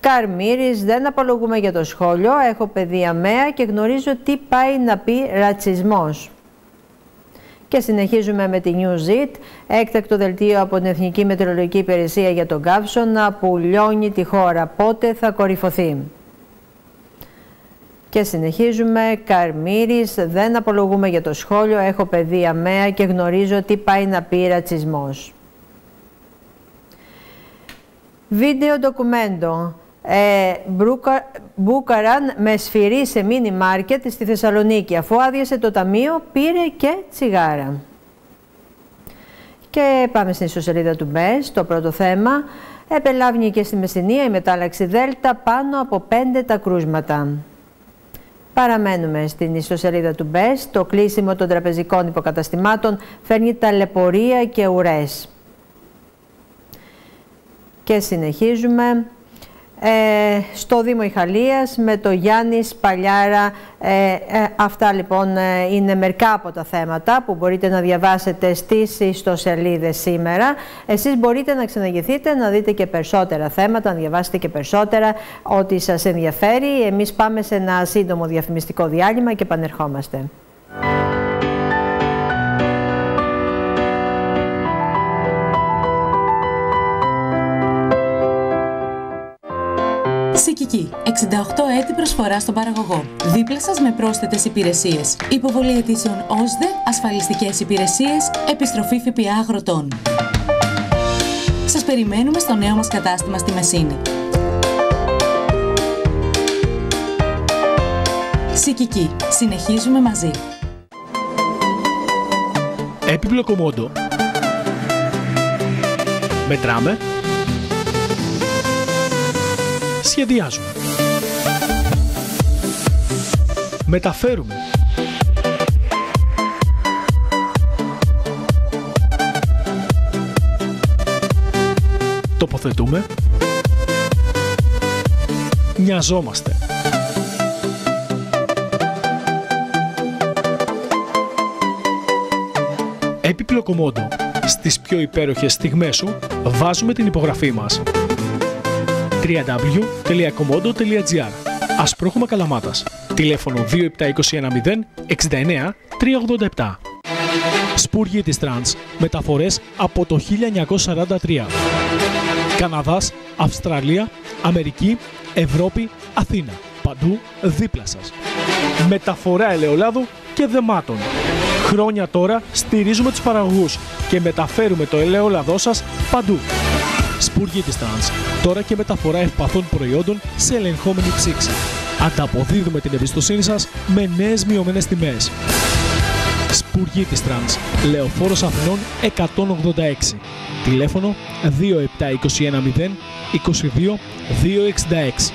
Καρμύρης, δεν απολογούμε για το σχόλιο, έχω παιδεία μέα και γνωρίζω τι πάει να πει ρατσισμός. Και συνεχίζουμε με τη News έκτακτο δελτίο από την Εθνική Μετεωρολογική Υπηρεσία για τον καύσωνα που λιώνει τη χώρα. Πότε θα κορυφωθεί; Και συνεχίζουμε, Καρμύρης, δεν απολογούμε για το σχόλιο, έχω παιδεία μέα και γνωρίζω τι πάει να πει ρατσισμός. Βίντεο ντοκουμέντο. Ε, Μπούκαραν με σφυρί σε μίνι μάρκετ στη Θεσσαλονίκη. Αφού άδειασε το ταμείο, πήρε και τσιγάρα. Και πάμε στην ιστοσελίδα του ΜΕΣ, το πρώτο θέμα. Επελάβνει και στη Μεσσηνία η μετάλλαξη Δέλτα πάνω από πέντε τα κρούσματα. Παραμένουμε στην ιστοσελίδα του ΜΕΣ. Το κλείσιμο των τραπεζικών υποκαταστημάτων φέρνει ταλαιπωρία και ουρές. Και συνεχίζουμε ε, στο Δήμο Ιχαλίας με το Γιάννης Παλιάρα. Ε, ε, αυτά λοιπόν ε, είναι μερικά από τα θέματα που μπορείτε να διαβάσετε στις ιστοσελίδες σήμερα. Εσείς μπορείτε να ξαναγηθείτε, να δείτε και περισσότερα θέματα, να διαβάσετε και περισσότερα ό,τι σας ενδιαφέρει. Εμείς πάμε σε ένα σύντομο διαφημιστικό διάλειμμα και πανερχόμαστε. Σικική. 68 έτη προσφορά στον παραγωγό. Δίπλα σας με πρόσθετες υπηρεσίες. Υποβολή αιτήσεων ΩΣΔΕ, ασφαλιστικές υπηρεσίες, επιστροφή ΦΠΑ αγροτών. Σας περιμένουμε στο νέο μας κατάστημα στη Μεσίνη. Σικική. Συνεχίζουμε μαζί. Έπιπλο κομμόντο. Μετράμε σχεδιάζουμε. Μεταφέρουμε. Τοποθετούμε. Νοιαζόμαστε. Έπιπλο κομμόντο. Στις πιο υπέροχες στιγμές σου βάζουμε την υπογραφή μας www.komodo.gr Ασπρόχωμα Καλαμάτας. Τηλέφωνο 27210 69 387. Σπουργή της Τρανς. Μεταφορές από το 1943. Καναδάς, Αυστραλία, Αμερική, Ευρώπη, Αθήνα. Παντού δίπλα σας. Μεταφορά ελαιολάδου και δεμάτων. Χρόνια τώρα στηρίζουμε τους παραγωγούς και μεταφέρουμε το ελαιόλαδό σας παντού. Σπουργή της Τρανς. Τώρα και μεταφορά ευπαθών προϊόντων σε ελεγχόμενη ψήξη. Ανταποδίδουμε την εμπιστοσύνη σας με νέες μειωμένες τιμές. Σπουργή της Τρανς. Λεωφόρος Αθηνών 186. Τηλέφωνο 27210 22 266.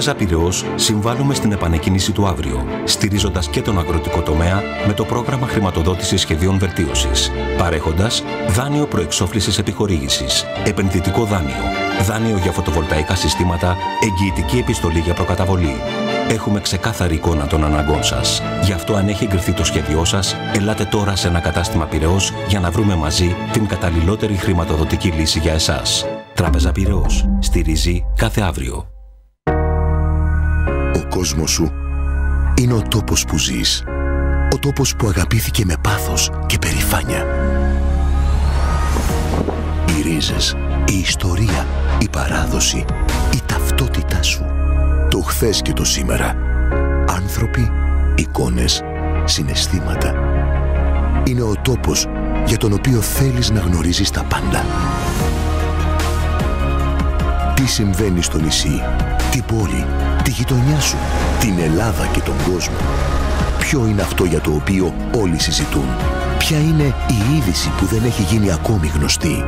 Τράπεζα Πυραιός συμβάλλουμε στην επανεκκίνηση του αύριο, στηρίζοντας και τον αγροτικό τομέα με το πρόγραμμα χρηματοδότησης σχεδίων βελτίωσης, παρέχοντας δάνειο προεξόφλησης επιχορήγησης, επενδυτικό δάνειο, δάνειο για φωτοβολταϊκά συστήματα, εγγυητική επιστολή για προκαταβολή. Έχουμε ξεκάθαρη εικόνα των αναγκών σας. Γι' αυτό αν έχει εγκριθεί το σχέδιό σας, ελάτε τώρα σε ένα κατάστημα Πυραιός για να βρούμε μαζί την καταλληλότερη χρηματοδοτική λύση για εσάς. Τράπεζα Πυραιός. Στηρίζει κάθε αύριο. Ο κόσμος σου είναι ο τόπος που ζεις. Ο τόπος που αγαπήθηκε με πάθος και περηφάνεια. Οι ρίζες, η ιστορία, η παράδοση, η ταυτότητά σου. Το χθες και το σήμερα. Άνθρωποι, εικόνες, συναισθήματα. Είναι ο τόπος για τον οποίο θέλεις να γνωρίζεις τα πάντα. Τι συμβαίνει στο νησί, την πόλη, τη γειτονιά σου, την Ελλάδα και τον κόσμο. Ποιο είναι αυτό για το οποίο όλοι συζητούν; Ποια είναι η είδηση που δεν έχει γίνει ακόμη γνωστή;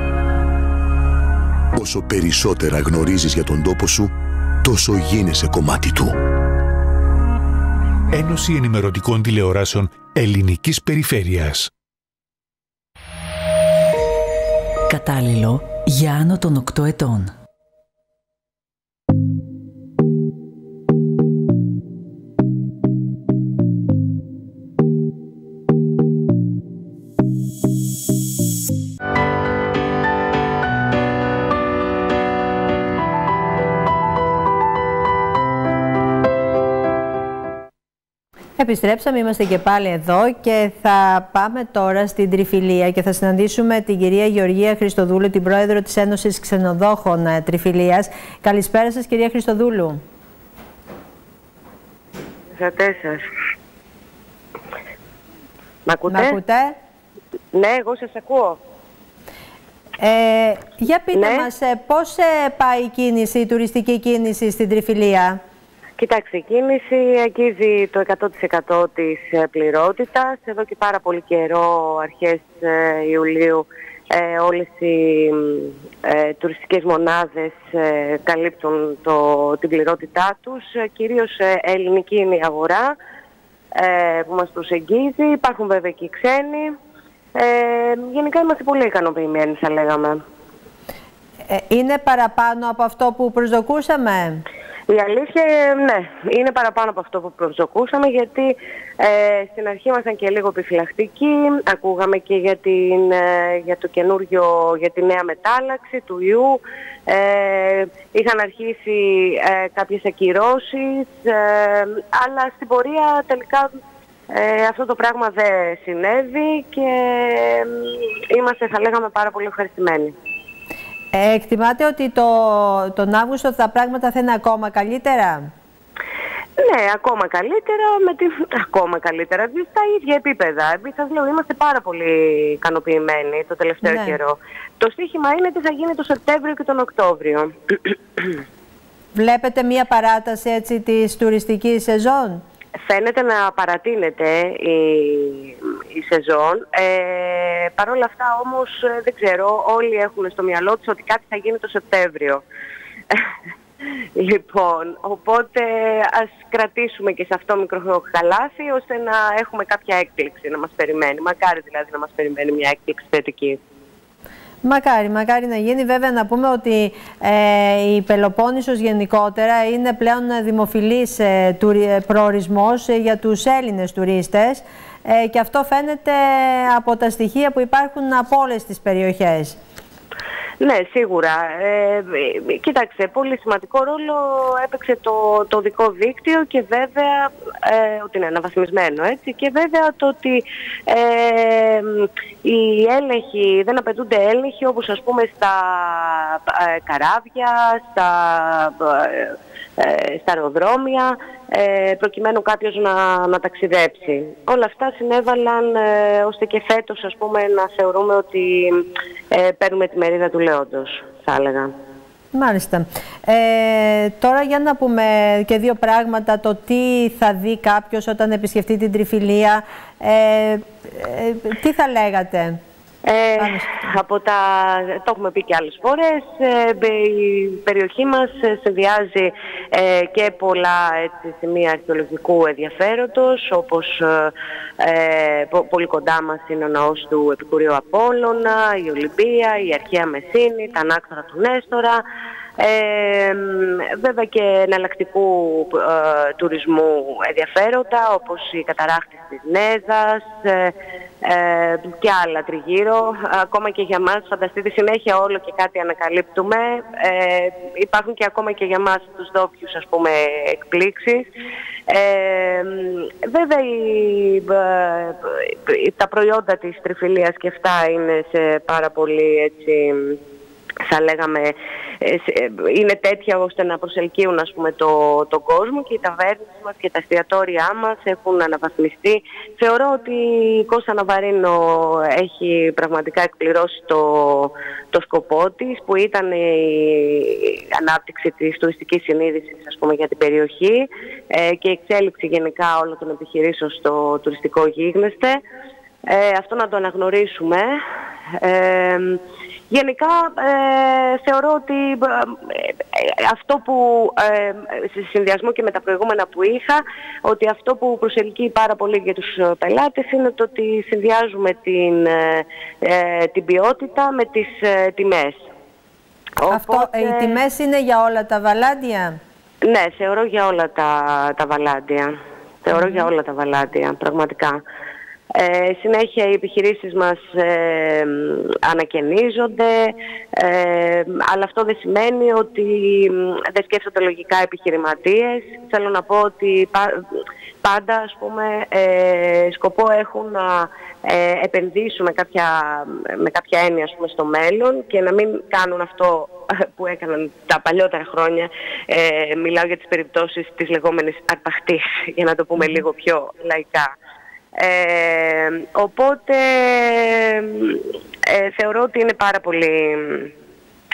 Όσο περισσότερα γνωρίζεις για τον τόπο σου, τόσο γίνεσαι κομμάτι του. Ένωση Ενημερωτικών Τηλεοράσεων Ελληνικής Περιφέρειας. Κατάλληλο για άνω των 8 ετών. Επιστρέψαμε, είμαστε και πάλι εδώ και θα πάμε τώρα στην Τριφυλία και θα συναντήσουμε την κυρία Γεωργία Χριστοδούλου, την πρόεδρο της Ένωσης Ξενοδόχων ε, Τριφυλίας. Καλησπέρα σας κυρία Χριστοδούλου. Ευχαριστώ σας. Μ' ακούτε; Μ' ακούτε; Ναι, εγώ σας ακούω. Ε, για πείτε Ναι. μας, ε, πώς ε, πάει η κίνηση, η τουριστική κίνηση στην Τριφυλία; Κοιτάξτε, η κίνηση αγγίζει το 100% της ε, πληρότητας. Εδώ και πάρα πολύ καιρό, αρχές ε, Ιουλίου, ε, όλες οι ε, τουριστικές μονάδες ε, καλύπτουν το, την πληρότητά τους. Ε, κυρίως ε, ελληνική είναι η αγορά ε, που μας προσεγγίζει. Υπάρχουν βέβαια και οι ξένοι. Ε, γενικά είμαστε πολύ ικανοποιημένοι, θα λέγαμε. Ε, είναι παραπάνω από αυτό που προσδοκούσαμε; Η αλήθεια, ε, ναι, είναι παραπάνω από αυτό που προσδοκούσαμε γιατί ε, στην αρχή ήμασταν και λίγο επιφυλακτικοί. Ακούγαμε και για, την, ε, για το καινούριο, για τη νέα μετάλλαξη του ιού. Ε, είχαν αρχίσει ε, κάποιες ακυρώσεις, ε, αλλά στην πορεία τελικά ε, αυτό το πράγμα δεν συνέβη και ε, είμαστε, θα λέγαμε, πάρα πολύ ευχαριστημένοι. Ε, εκτιμάτε ότι το, τον Αύγουστο τα πράγματα θα είναι ακόμα καλύτερα; Ναι, ακόμα καλύτερα, με την... ακόμα καλύτερα, δηλαδή στα ίδια επίπεδα. Εμείς σας λέω, είμαστε πάρα πολύ ικανοποιημένοι το τελευταίο Ναι. καιρό. Το στίχημα είναι τι θα γίνει το Σεπτέμβριο και τον Οκτώβριο. Βλέπετε μία παράταση έτσι της τουριστικής σεζόν; Φαίνεται να παρατείνεται η, η σεζόν. Ε, Παρ' όλα αυτά όμως ε, δεν ξέρω, όλοι έχουν στο μυαλό τους ότι κάτι θα γίνει το Σεπτέμβριο. Λοιπόν, οπότε ας κρατήσουμε και σε αυτό μικρό καλάθι ώστε να έχουμε κάποια έκπληξη να μας περιμένει. Μακάρι δηλαδή να μας περιμένει μια έκπληξη θετική. Μακάρι, μακάρι να γίνει. Βέβαια να πούμε ότι ε, η Πελοπόννησος γενικότερα είναι πλέον δημοφιλής ε, ε προορισμός ε, για τους Έλληνες τουρίστες ε, και αυτό φαίνεται από τα στοιχεία που υπάρχουν από όλες τις περιοχές. Ναι, σίγουρα. Ε, κοίταξε, πολύ σημαντικό ρόλο έπαιξε το, το δικό δίκτυο και βέβαια ε, ότι είναι αναβαθμισμένο έτσι και βέβαια το ότι ε, οι έλεγχοι, δεν απαιτούνται έλεγχοι όπως ας πούμε στα ε, καράβια, στα ε, στα αεροδρόμια ε, προκειμένου κάποιος να, να ταξιδέψει. Όλα αυτά συνέβαλαν ε, ώστε και φέτος ας πούμε να θεωρούμε ότι ε, παίρνουμε τη μερίδα του λέοντος, θα έλεγα. Μάλιστα. Ε, τώρα για να πούμε και δύο πράγματα, το τι θα δει κάποιος όταν επισκεφτεί την Τριφυλία, ε, τι θα λέγατε; Ε, από τα, το έχουμε πει και άλλες φορές, ε, η περιοχή μας συνδυάζει ε, και πολλά έτσι, σημεία αρχαιολογικού ενδιαφέροντος, όπως ε, πολύ κοντά μας είναι ο ναός του Επικουρίου Απόλλωνα, η Ολυμπία, η Αρχαία Μεσίνη, τα ανάκτορα του Νέστορα, ε, βέβαια και εναλλακτικού ε, τουρισμού ενδιαφέροντα όπως η καταράχτη της Νέδας ε, ε, και άλλα τριγύρω. Ακόμα και για μας, φανταστείτε συνέχεια όλο και κάτι ανακαλύπτουμε. Ε, υπάρχουν και ακόμα και για μας τους ντόπιους ας πούμε εκπλήξεις. Ε, βέβαια τα προϊόντα της τριφυλίας και αυτά είναι σε πάρα πολύ έτσι θα λέγαμε, ε, ε, είναι τέτοια ώστε να προσελκύουν ας πούμε, το, τον κόσμο και οι ταβέρνες μας και τα εστιατόρια μας έχουν αναβαθμιστεί. Θεωρώ ότι η Κώστα Ναβαρίνο έχει πραγματικά εκπληρώσει το, το σκοπό της που ήταν η ανάπτυξη της τουριστικής συνείδησης ας πούμε, για την περιοχή ε, και η εξέλιξη γενικά όλων των επιχειρήσεων στο τουριστικό γίγνεσθε. Ε, αυτό να το αναγνωρίσουμε. Ε, Γενικά ε, θεωρώ ότι ε, ε, αυτό που, ε, σε συνδυασμό και με τα προηγούμενα που είχα, ότι αυτό που προσελκύει πάρα πολύ για τους πελάτες είναι το ότι συνδυάζουμε την, την ποιότητα με τις τιμές. Αυτό, οι τιμές είναι για όλα τα βαλάντια; Ναι, θεωρώ για όλα τα, τα βαλάντια. Θεωρώ για όλα τα βαλάντια, πραγματικά. Ε, συνέχεια οι επιχειρήσεις μας ε, ανακαινίζονται, ε, αλλά αυτό δεν σημαίνει ότι δεν σκέφτονται λογικά επιχειρηματίες. Θέλω να πω ότι πάντα ας πούμε, ε, σκοπό έχουν να ε, επενδύσουν με κάποια, με κάποια έννοια πούμε, στο μέλλον και να μην κάνουν αυτό που έκαναν τα παλιότερα χρόνια. Ε, μιλάω για τις περιπτώσεις της λεγόμενης αρπαχτής, για να το πούμε λίγο πιο λαϊκά. Ε, οπότε ε, θεωρώ ότι είναι πάρα πολύ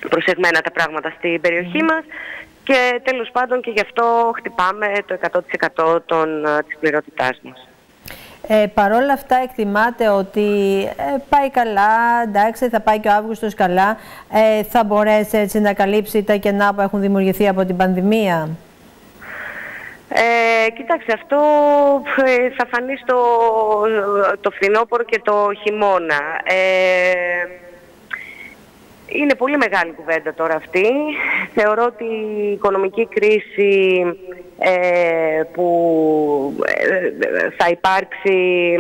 προσεγμένα τα πράγματα στην περιοχή μας και τέλος πάντων και γι' αυτό χτυπάμε το 100% των, ε, της πληρότητάς μας. Ε, Παρ' όλα αυτά εκτιμάτε ότι ε, πάει καλά, εντάξει θα πάει και ο Αύγουστος καλά, ε, θα μπορέσει έτσι να καλύψει τα κενά που έχουν δημιουργηθεί από την πανδημία; Ε, κοίταξε, αυτό ε, θα φανείς στο το φθινόπωρο και το χειμώνα. Ε, είναι πολύ μεγάλη κουβέντα τώρα αυτή. Θεωρώ ότι η οικονομική κρίση ε, που θα υπάρξει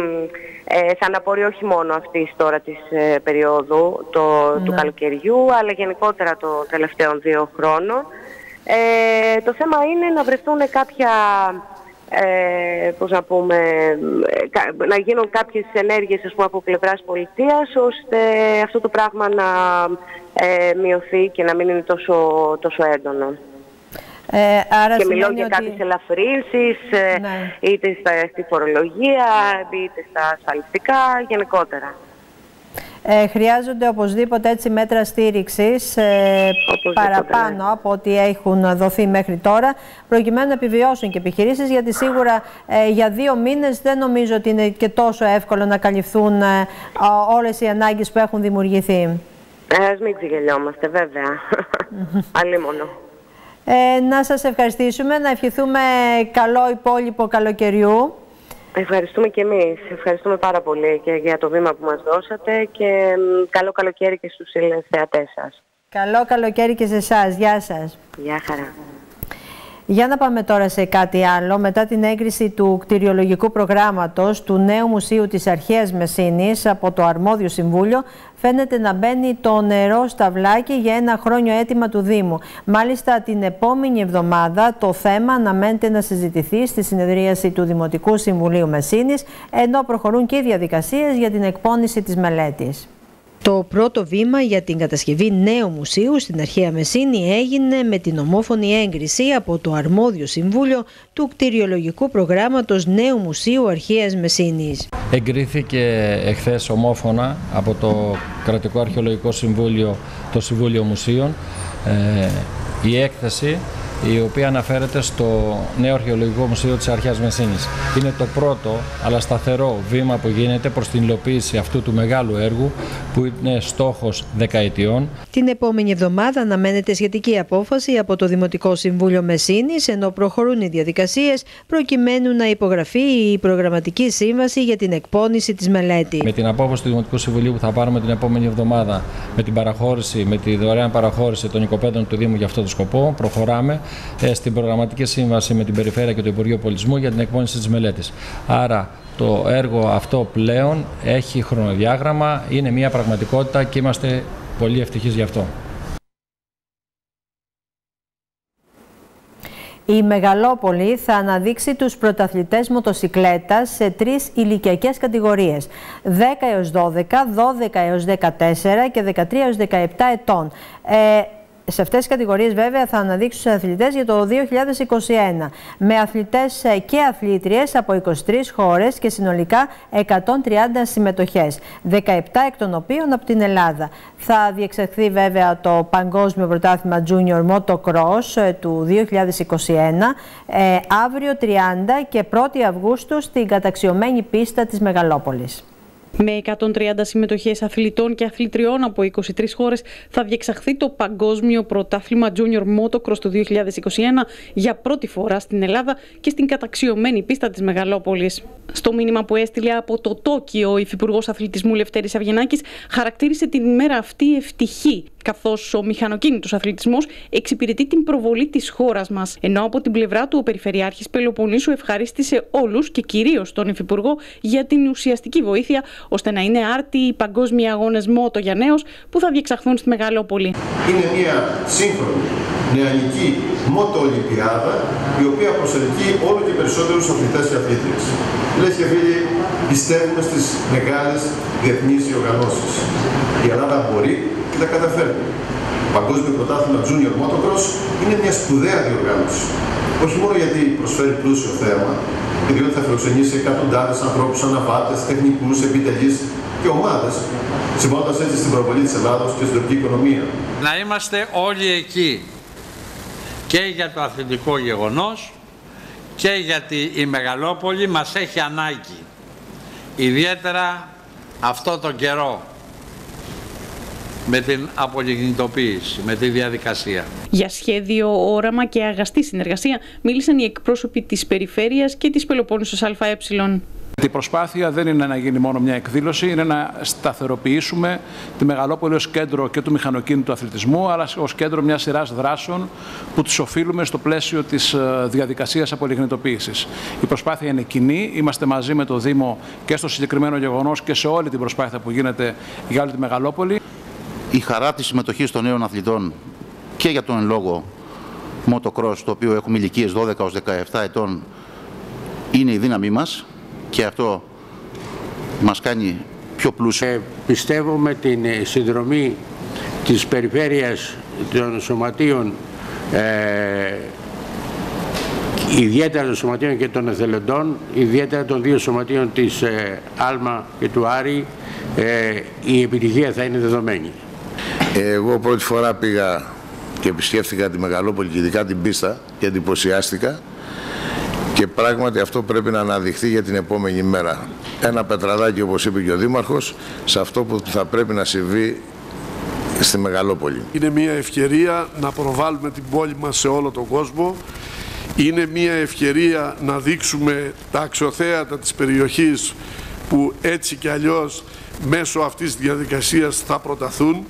θα αναπορεί όχι μόνο αυτής τώρα της περίοδου το, του ναι. καλοκαιριού, αλλά γενικότερα το τελευταίο δύο χρόνων. Ε, το θέμα είναι να βρεθούν κάποια, ε, πώς να πούμε, ε, να γίνουν κάποιες ενέργειες ας πούμε, από πλευράς πολιτείας ώστε αυτό το πράγμα να ε, μειωθεί και να μην είναι τόσο, τόσο έντονο. Ε, άρα και μιλώ για ότι... κάποιες ελαφρύνσεις, ε, ναι. είτε στα, στη φορολογία, είτε στα ασφαλιστικά, γενικότερα. Ε, χρειάζονται οπωσδήποτε έτσι μέτρα στήριξης ε, παραπάνω ναι. από ό,τι έχουν δοθεί μέχρι τώρα προκειμένου να επιβιώσουν και επιχειρήσεις γιατί σίγουρα ε, για δύο μήνες δεν νομίζω ότι είναι και τόσο εύκολο να καλυφθούν ε, όλες οι ανάγκες που έχουν δημιουργηθεί. Ε, ας μην ξεγελιόμαστε βέβαια. Αλλήμωνο. Ε, να σας ευχαριστήσουμε, να ευχηθούμε καλό υπόλοιπο καλοκαιριού. Ευχαριστούμε και εμείς. Ευχαριστούμε πάρα πολύ και για το βήμα που μας δώσατε και καλό καλοκαίρι και στους θεατές σας. Καλό καλοκαίρι και σε εσάς. Γεια σας. Γεια χαρά. Για να πάμε τώρα σε κάτι άλλο. Μετά την έγκριση του κτηριολογικού προγράμματος του νέου Μουσείου της Αρχαίας Μεσίνης από το Αρμόδιο Συμβούλιο, φαίνεται να μπαίνει το νερό στα βλάκια για ένα χρόνιο αίτημα του Δήμου. Μάλιστα την επόμενη εβδομάδα το θέμα αναμένεται να συζητηθεί στη συνεδρίαση του Δημοτικού Συμβουλίου Μεσίνης, ενώ προχωρούν και οι διαδικασίες για την εκπόνηση της μελέτης. Το πρώτο βήμα για την κατασκευή νέου μουσείου στην αρχαία Μεσίνη έγινε με την ομόφωνη έγκριση από το αρμόδιο συμβούλιο του κτηριολογικού προγράμματος Νέου Μουσείου Αρχαίας Μεσίνης. Εγκρίθηκε εχθές ομόφωνα από το Κρατικό Αρχαιολογικό Συμβούλιο, το Συμβούλιο Μουσείων, ε, η έκθεση η οποία αναφέρεται στο νέο Αρχαιολογικό Μουσείο της Αρχαίας Μεσίνης. Είναι το πρώτο αλλά σταθερό βήμα που γίνεται προς την υλοποίηση αυτού του μεγάλου έργου που είναι στόχος δεκαετιών. Την επόμενη εβδομάδα αναμένεται σχετική απόφαση από το Δημοτικό Συμβούλιο Μεσίνης ενώ προχωρούν οι διαδικασίες προκειμένου να υπογραφεί η προγραμματική σύμβαση για την εκπόνηση της μελέτη. Με την απόφαση του Δημοτικού Συμβουλίου που θα πάρουμε την επόμενη εβδομάδα με την παραχώρηση, με τη δωρεάν παραχώρηση των οικοπαίδων του Δήμου για αυτό το σκοπό, προχωράμε ε, στην προγραμματική σύμβαση με την Περιφέρεια και το Υπουργείο Πολιτισμού για την εκπόνηση της μελέτης. Άρα το έργο αυτό πλέον έχει χρονοδιάγραμμα, είναι μια πραγματικότητα και είμαστε πολύ ευτυχείς γι' αυτό. Η Μεγαλόπολη θα αναδείξει τους πρωταθλητές μοτοσυκλέτας σε τρεις ηλικιακές κατηγορίες. 10 έως 12, 12 έως 14 και 13 έως 17 ετών. Ε, σε αυτές τις κατηγορίες βέβαια θα αναδείξουν τους αθλητές για το 2021 με αθλητές ε, και αθλήτριες από 23 χώρες και συνολικά 130 συμμετοχές, 17 εκ των οποίων από την Ελλάδα. Θα διεξαχθεί βέβαια το Παγκόσμιο Πρωτάθλημα Junior Motocross ε, του 2021 ε, αύριο 30 και 1η Αυγούστου στην καταξιωμένη πίστα της Μεγαλόπολης. Με 130 συμμετοχές αθλητών και αθλητριών από 23 χώρες θα διεξαχθεί το Παγκόσμιο Πρωτάθλημα Junior Motocross του 2021 για πρώτη φορά στην Ελλάδα και στην καταξιωμένη πίστα της Μεγαλόπολης. Στο μήνυμα που έστειλε από το Τόκιο, ο Υφυπουργός Αθλητισμού Λευτέρης Αυγενάκης χαρακτήρισε την ημέρα αυτή ευτυχή καθώς ο μηχανοκίνητος αθλητισμός εξυπηρετεί την προβολή της χώρας μας. Ενώ από την πλευρά του ο Περιφερειάρχης Πελοποννήσου ευχαρίστησε όλους και κυρίως τον Υφυπουργό για την ουσιαστική βοήθεια ώστε να είναι άρτιοι οι παγκόσμιοι αγώνες μότο για νέους που θα διεξαχθούν στη Μεγαλόπολη. Είναι μια σύγχρονη νεανική μότο Ολυμπιάδα η οποία προσελκύει όλο και περισσότερους αθλητές και αθλήτριες. Λες και φίλοι, πιστεύουμε στις μεγάλες διεθνείς διοργανώσεις. Η Ελλάδα μπορεί και τα καταφέρνει. Το Παγκόσμιο Πρωτάθλημα Junior Motocross είναι μια σπουδαία διοργάνωση. Όχι μόνο γιατί προσφέρει πλούσιο θέαμα, και διότι θα φιλοξενήσει εκατοντάδες ανθρώπους, αναβάτες, τεχνικούς, επιτελείς και ομάδες, συμβάλλοντας έτσι στην προβολή της Ελλάδος και στην τοπική οικονομία. Να είμαστε όλοι εκεί και για το αθλητικό γεγονός και γιατί η Μεγαλόπολη μας έχει ανάγκη. Ιδιαίτερα αυτό το καιρό με την απολιγνητοποίηση, με τη διαδικασία. Για σχέδιο, όραμα και αγαστή συνεργασία μίλησαν οι εκπρόσωποι της Περιφέρειας και της Πελοπόννησος ΑΕ. Η προσπάθεια δεν είναι να γίνει μόνο μια εκδήλωση, είναι να σταθεροποιήσουμε τη Μεγαλόπολη ως κέντρο και του μηχανοκίνητου αθλητισμού, αλλά ως κέντρο μιας σειράς δράσεων που τις οφείλουμε στο πλαίσιο της ε, διαδικασίας απολιγνητοποίησης. Η προσπάθεια είναι κοινή, είμαστε μαζί με το Δήμο και στο συγκεκριμένο γεγονός και σε όλη την προσπάθεια που γίνεται για όλη τη Μεγαλόπολη η χαρά της συμμετοχής των νέων αθλητών και για τον λόγο motocross, το οποίο έχουμε ηλικίες 12 έως 17 ετών, είναι η δύναμή μας και αυτό μας κάνει πιο πλούσιο. Ε, πιστεύω με την ε, συνδρομή της περιφέρειας των σωματείων ε, ιδιαίτερα των σωματείων και των εθελοντών, ιδιαίτερα των δύο σωματείων της ε, Άλμα και του Άρη, ε, η επιτυχία θα είναι δεδομένη. Εγώ πρώτη φορά πήγα και επισκέφθηκα τη Μεγαλόπολη και ειδικά την πίστα και εντυπωσιάστηκα και πράγματι αυτό πρέπει να αναδειχθεί για την επόμενη μέρα. Ένα πετραδάκι όπως είπε και ο Δήμαρχος σε αυτό που θα πρέπει να συμβεί στη Μεγαλόπολη. Είναι μια ευκαιρία να προβάλλουμε την πόλη μας σε όλο τον κόσμο. Είναι μια ευκαιρία να δείξουμε τα αξιοθέατα της περιοχής που έτσι κι αλλιώς μέσω αυτής της διαδικασίας θα προταθούν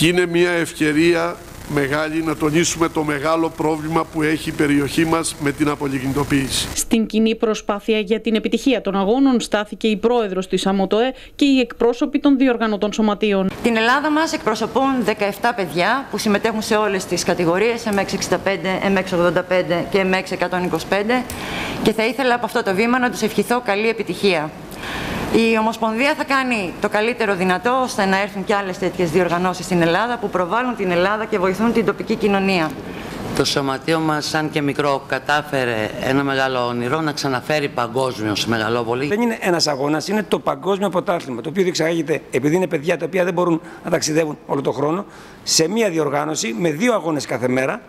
και είναι μια ευκαιρία μεγάλη να τονίσουμε το μεγάλο πρόβλημα που έχει η περιοχή μας με την απολιγνητοποίηση. Στην κοινή προσπάθεια για την επιτυχία των αγώνων στάθηκε η πρόεδρος της ΑΜΟΤΟΕ και οι εκπρόσωποι των διοργανωτών σωματείων. Την Ελλάδα μας εκπροσωπούν 17 παιδιά που συμμετέχουν σε όλες τις κατηγορίες MX65, MX85 και MX125 και θα ήθελα από αυτό το βήμα να τους ευχηθώ καλή επιτυχία. Η Ομοσπονδία θα κάνει το καλύτερο δυνατό ώστε να έρθουν και άλλες τέτοιες διοργανώσεις στην Ελλάδα που προβάλλουν την Ελλάδα και βοηθούν την τοπική κοινωνία. Το σωματείο μας, σαν και μικρό, κατάφερε ένα μεγάλο όνειρο να ξαναφέρει παγκόσμιο σε Μεγαλόπολη. Δεν είναι ένας αγώνας, είναι το παγκόσμιο πρωτάθλημα, το οποίο διεξαγάγεται επειδή είναι παιδιά τα οποία δεν μπορούν να ταξιδεύουν όλο τον χρόνο, σε μία διοργάνωση με δύο αγώνες κάθε μέρα.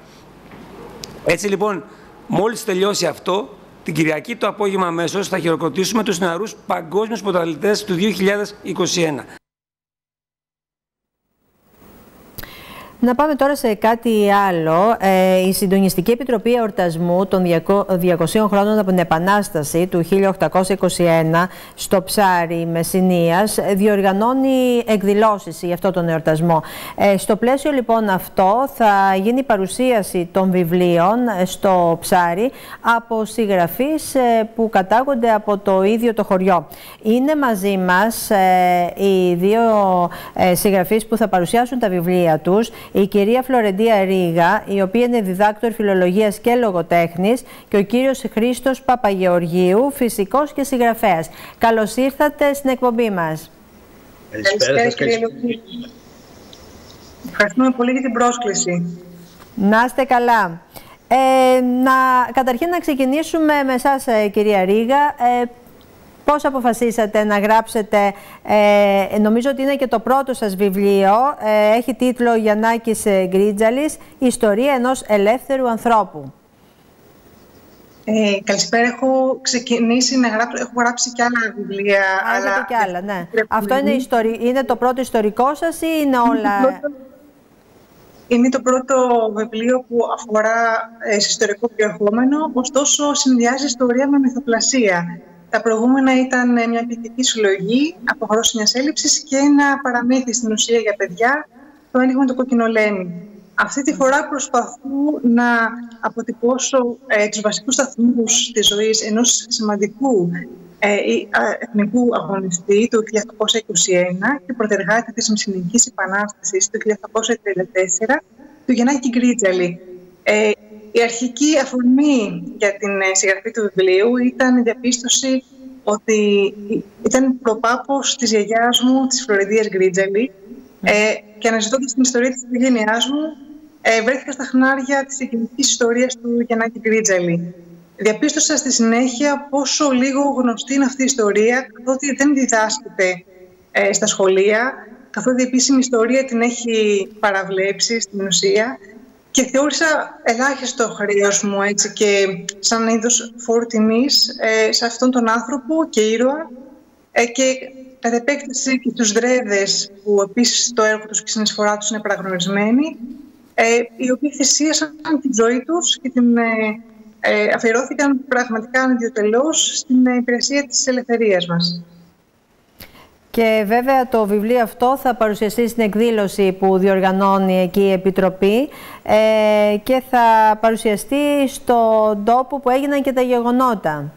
Έτσι λοιπόν, μόλις τελειώσει αυτό, την Κυριακή το απόγευμα αμέσως θα χειροκροτήσουμε τους νεαρούς παγκόσμιους πρωταθλητές του 2021. Να πάμε τώρα σε κάτι άλλο. Ε, η Συντονιστική Επιτροπή Εορτασμού των 200 χρόνων από την Επανάσταση του 1821 στο Ψάρι Μεσσηνίας διοργανώνει εκδηλώσεις για αυτό τον εορτασμό. Ε, στο πλαίσιο λοιπόν αυτό θα γίνει παρουσίαση των βιβλίων στο Ψάρι από συγγραφείς ε, που κατάγονται από το ίδιο το χωριό. Είναι μαζί μας οι δύο συγγραφείς που θα παρουσιάσουν τα βιβλία τους η κυρία Φλωρεντία Ρίγα, η οποία είναι διδάκτορ φιλολογίας και λογοτέχνης και ο κύριος Χρήστος Παπαγεωργίου, φυσικός και συγγραφέας. Καλώς ήρθατε στην εκπομπή μας. Καλησπέρα κύριε Ευχαριστούμε πολύ για την πρόσκληση. Να είστε καλά. Ε, να, καταρχήν να ξεκινήσουμε με εσάς, ε, κυρία Ρίγα. Ε, Πώς αποφασίσατε να γράψετε, ε, νομίζω ότι είναι και το πρώτο σας βιβλίο, ε, έχει τίτλο Γιαννάκης Γκρίτζαλης, «Ιστορία ενός ελεύθερου ανθρώπου». Ε, καλησπέρα. Έχω ξεκινήσει να γράψω, έχω γράψει και άλλα βιβλία. Α, αλλά... και άλλα, ναι. Αυτό είναι, ιστορι... είναι το πρώτο ιστορικό σας ή είναι όλα... Είναι το πρώτο βιβλίο που αφορά ε, σε ιστορικό περιεχόμενο, ωστόσο συνδυάζει ιστορία με μυθοπλασία. Τα προηγούμενα ήταν μια ποιητική συλλογή, αποχρώσης μιας έλλειψης και ένα παραμύθι στην ουσία για παιδιά, το άνοιγμα του κοκκινολέμη. Αυτή τη φορά προσπαθώ να αποτυπώσω ε, τους βασικούς σταθμούς της ζωής ενός σημαντικού ε, εθνικού αγωνιστή του 1821 και προτεργάτη της Μεσηνικής Επανάστασης του 1834, του Γεννάκη Γκρίτζαλη. Ε, η αρχική αφορμή για την ε, συγγραφή του βιβλίου ήταν η διαπίστωση ότι ήταν προπάπος της γιαγιάς μου, της Φλωριδίας Γκρίτζαλη, ε, και αναζητώντας την ιστορία της οικογένειάς μου, ε, βρέθηκα στα χνάρια της εκείνης ιστορίας του Γιαννάκη Γκρίτζαλη. Διαπίστωσα στη συνέχεια πόσο λίγο γνωστή είναι αυτή η ιστορία, καθότι δεν διδάσκεται ε, στα σχολεία, καθότι η επίσημη ιστορία την έχει παραβλέψει στην ουσία και θεώρησα ελάχιστο χρέος μου έτσι και σαν είδος φόρου τιμής ε, σε αυτόν τον άνθρωπο και ήρωα ε, και κατά επέκταση και τους δρέδες που επίσης το έργο τους και η συνεισφορά τους είναι παραγνωρισμένοι ε, οι οποίοι θυσίασαν τη ζωή τους και την ε, ε, αφιερώθηκαν πραγματικά ανιδιοτελώς στην υπηρεσία της ελευθερίας μας. Και βέβαια το βιβλίο αυτό θα παρουσιαστεί στην εκδήλωση που διοργανώνει εκεί η Επιτροπή ε, και θα παρουσιαστεί στον τόπο που έγιναν και τα γεγονότα.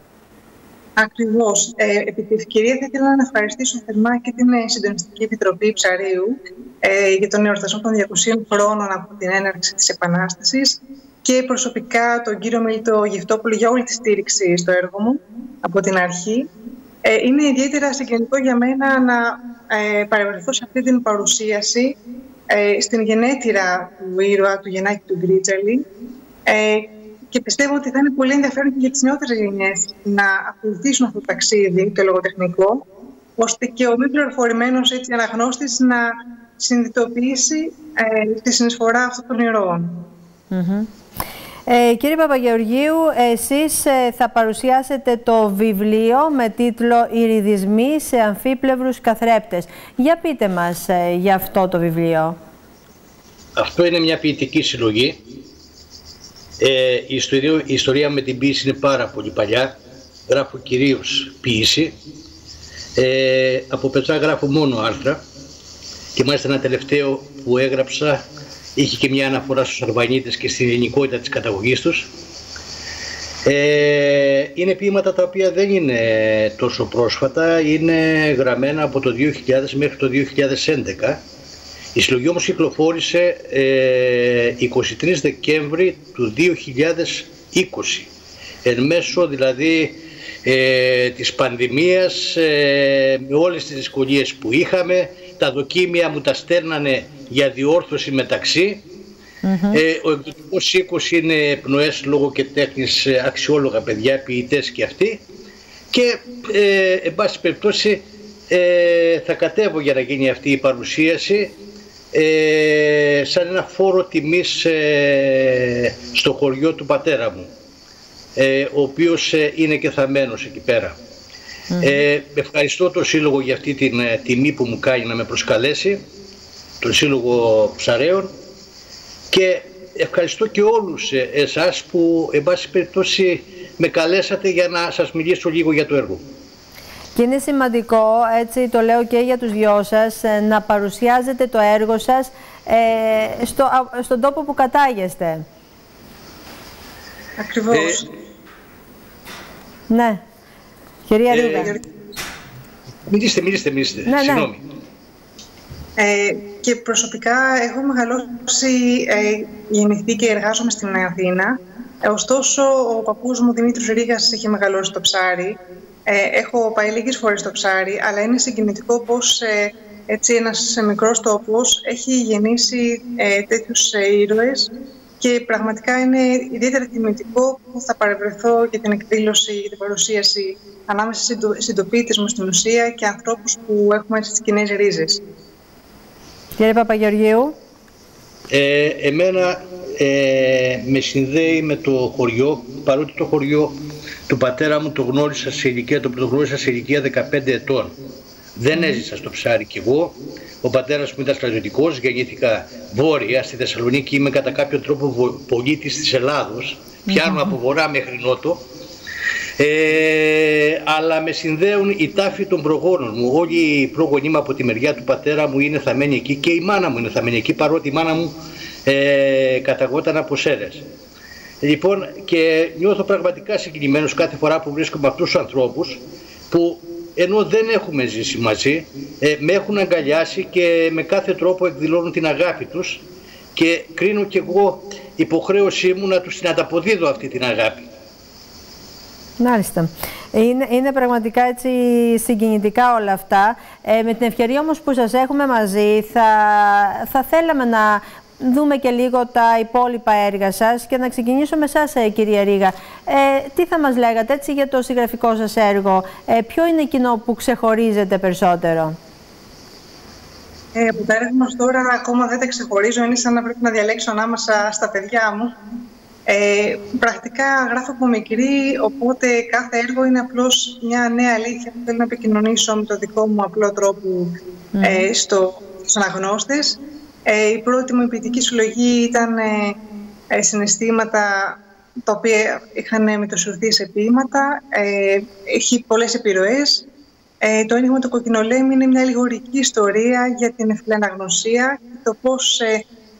Ακριβώς. Ε, επί τη ευκαιρία θα ήθελα να ευχαριστήσω θερμά και την Συντονιστική Επιτροπή Ψαρίου ε, για τον εορτασμό των 200 χρόνων από την έναρξη της Επανάστασης και προσωπικά τον κύριο Μίλτο Γευτόπουλο για όλη τη στήριξη στο έργο μου από την αρχή. Ε, είναι ιδιαίτερα συγκεντρωτικό για μένα να ε, παρευρεθώ σε αυτή την παρουσίαση ε, στην γενέτειρα του ήρωα του Γεννάκη του Γκρίτζαλη ε, και πιστεύω ότι θα είναι πολύ ενδιαφέρον και για τις νεότερες γενιές να ακολουθήσουν αυτό το ταξίδι, το λογοτεχνικό, ώστε και ο μη πληροφορημένος έτσι, αναγνώστης να συνειδητοποιήσει ε, τη συνεισφορά αυτών των ηρώων. Ε, κύριε Παπαγεωργίου, εσείς ε, θα παρουσιάσετε το βιβλίο με τίτλο «Ηριδισμοί σε αμφίπλευρους καθρέπτες». Για πείτε μας ε, για αυτό το βιβλίο. Αυτό είναι μια ποιητική συλλογή. Ε, η, ιστορία, η ιστορία με την ποίηση είναι πάρα πολύ παλιά. Γράφω κυρίως ποίηση. Ε, από πετσά γράφω μόνο άρθρα. Και μάλιστα ένα τελευταίο που έγραψα είχε και μια αναφορά στους Αλβανίτες και στην ελληνικότητα της καταγωγής τους. Ε, είναι ποίηματα τα οποία δεν είναι τόσο πρόσφατα, είναι γραμμένα από το 2000 μέχρι το 2011. Η συλλογή όμως κυκλοφόρησε ε, 23 Δεκέμβρη του 2020, εν μέσω δηλαδή ε, της πανδημίας, ε, με όλες τις δυσκολίες που είχαμε, τα δοκίμια μου τα στέλνανε για διόρθωση μεταξύ. Ε, ο εκδοτικός οίκος είναι πνοές λόγω και τέχνης ε, αξιόλογα παιδιά, ποιητές και αυτοί. Και ε, εν πάση περιπτώσει ε, θα κατέβω για να γίνει αυτή η παρουσίαση ε, σαν ένα φόρο τιμής ε, στο χωριό του πατέρα μου ο οποίος είναι και θαμένος εκεί πέρα. Ε, ευχαριστώ τον Σύλλογο για αυτή την ε, τιμή που μου κάνει να με προσκαλέσει, τον Σύλλογο Ψαρέων και ευχαριστώ και όλους ε, εσάς που εν πάση περιπτώσει με καλέσατε για να σας μιλήσω λίγο για το έργο. Και είναι σημαντικό, έτσι το λέω και για τους δυο σας, ε, να παρουσιάζετε το έργο σας ε, στο, στον τόπο που κατάγεστε. Ακριβώς. Ναι. Κυρία ε, Ρίγα. Μιλήστε, μιλήστε, μιλήστε. Ναι, ναι. Συγγνώμη. Ε, και προσωπικά έχω μεγαλώσει, ε, γεννηθεί και εργάζομαι στην Αθήνα. Ε, ωστόσο, ο παππούς μου Δημήτρης Ρήγας είχε μεγαλώσει το ψάρι. Ε, έχω πάει λίγες φορές στο ψάρι, αλλά είναι συγκινητικό πώς ε, έτσι ένας μικρός τόπος έχει γεννήσει ε, τέτοιους ε, ήρωες και πραγματικά είναι ιδιαίτερα τιμητικό που θα παρευρεθώ για την εκδήλωση, για την παρουσίαση ανάμεσα σε συντοπίτες μου στην ουσία και ανθρώπους που έχουμε έτσι τις κοινές ρίζες. Κύριε Παπαγεωργίου. Ε, εμένα ε, με συνδέει με το χωριό, παρότι το χωριό του πατέρα μου το γνώρισα σε ηλικία, το γνώρισα σε ηλικία 15 ετών. Δεν έζησα στο ψάρι κι εγώ. Ο πατέρας μου ήταν στρατιωτικός, γεννήθηκα βόρεια στη Θεσσαλονίκη, είμαι κατά κάποιο τρόπο πολίτης της Ελλάδος. Πιάνω από βορρά μέχρι νότο ε, αλλά με συνδέουν οι τάφοι των προγόνων μου. Όλοι οι πρόγονοί μου από τη μεριά του πατέρα μου είναι θαμένοι εκεί και η μάνα μου είναι θαμένη εκεί παρότι η μάνα μου ε, καταγόταν από Σέρες. Λοιπόν και νιώθω πραγματικά συγκινημένος κάθε φορά που βρίσκομαι αυτούς τους ανθρώπους που ενώ δεν έχουμε ζήσει μαζί, ε, με έχουν αγκαλιάσει και με κάθε τρόπο εκδηλώνουν την αγάπη τους και κρίνω και εγώ υποχρέωσή μου να τους την ανταποδίδω αυτή την αγάπη. Μάλιστα. Είναι, είναι πραγματικά έτσι συγκινητικά όλα αυτά. Ε, με την ευκαιρία όμως που σας έχουμε μαζί θα, θα θέλαμε να δούμε και λίγο τα υπόλοιπα έργα σας και να ξεκινήσω με εσάς ε, κυρία Ρίγα. Ε, τι θα μας λέγατε έτσι για το συγγραφικό σας έργο, ε, ποιο είναι εκείνο που ξεχωρίζετε περισσότερο; Ε, από τα έργα μας τώρα ακόμα δεν τα ξεχωρίζω, είναι σαν να πρέπει να διαλέξω ανάμεσα στα παιδιά μου. Ε, πρακτικά γράφω από μικρή, οπότε κάθε έργο είναι απλώς μια νέα αλήθεια που θέλω να επικοινωνήσω με το δικό μου απλό τρόπο ε, στο, στους αναγνώστες. Ε, η πρώτη μου ποιητική συλλογή ήταν ε, ε, συναισθήματα τα οποία είχαν μετασουρθεί σε ποίηματα. Ε, έχει πολλές επιρροές. Ε, το ένιγμα του κοκκινολέμι είναι μια λιγορική ιστορία για την αναγνωσία και το πώς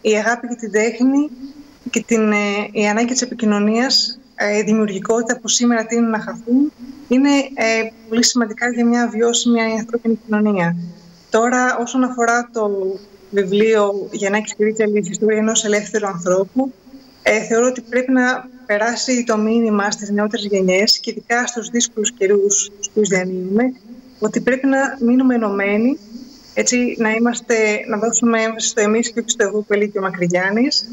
η αγάπη και την τέχνη και την, ε, η ανάγκη της επικοινωνίας, ε, η δημιουργικότητα που σήμερα τείνουν να χαθούν, είναι ε, πολύ σημαντικά για μια βιώσιμη ανθρώπινη κοινωνία. Τώρα, όσον αφορά το βιβλίο «Για να η ιστορία ενός ελεύθερου ανθρώπου», ε, θεωρώ ότι πρέπει να περάσει το μήνυμα στις νεότερες γενιές και ειδικά στους δύσκολους καιρούς στους διανύουμε, ότι πρέπει να μείνουμε ενωμένοι, έτσι να, είμαστε, να δώσουμε έμφαση στο εμείς και στο εγώ που έλεγε ο Μακρυγιάννης,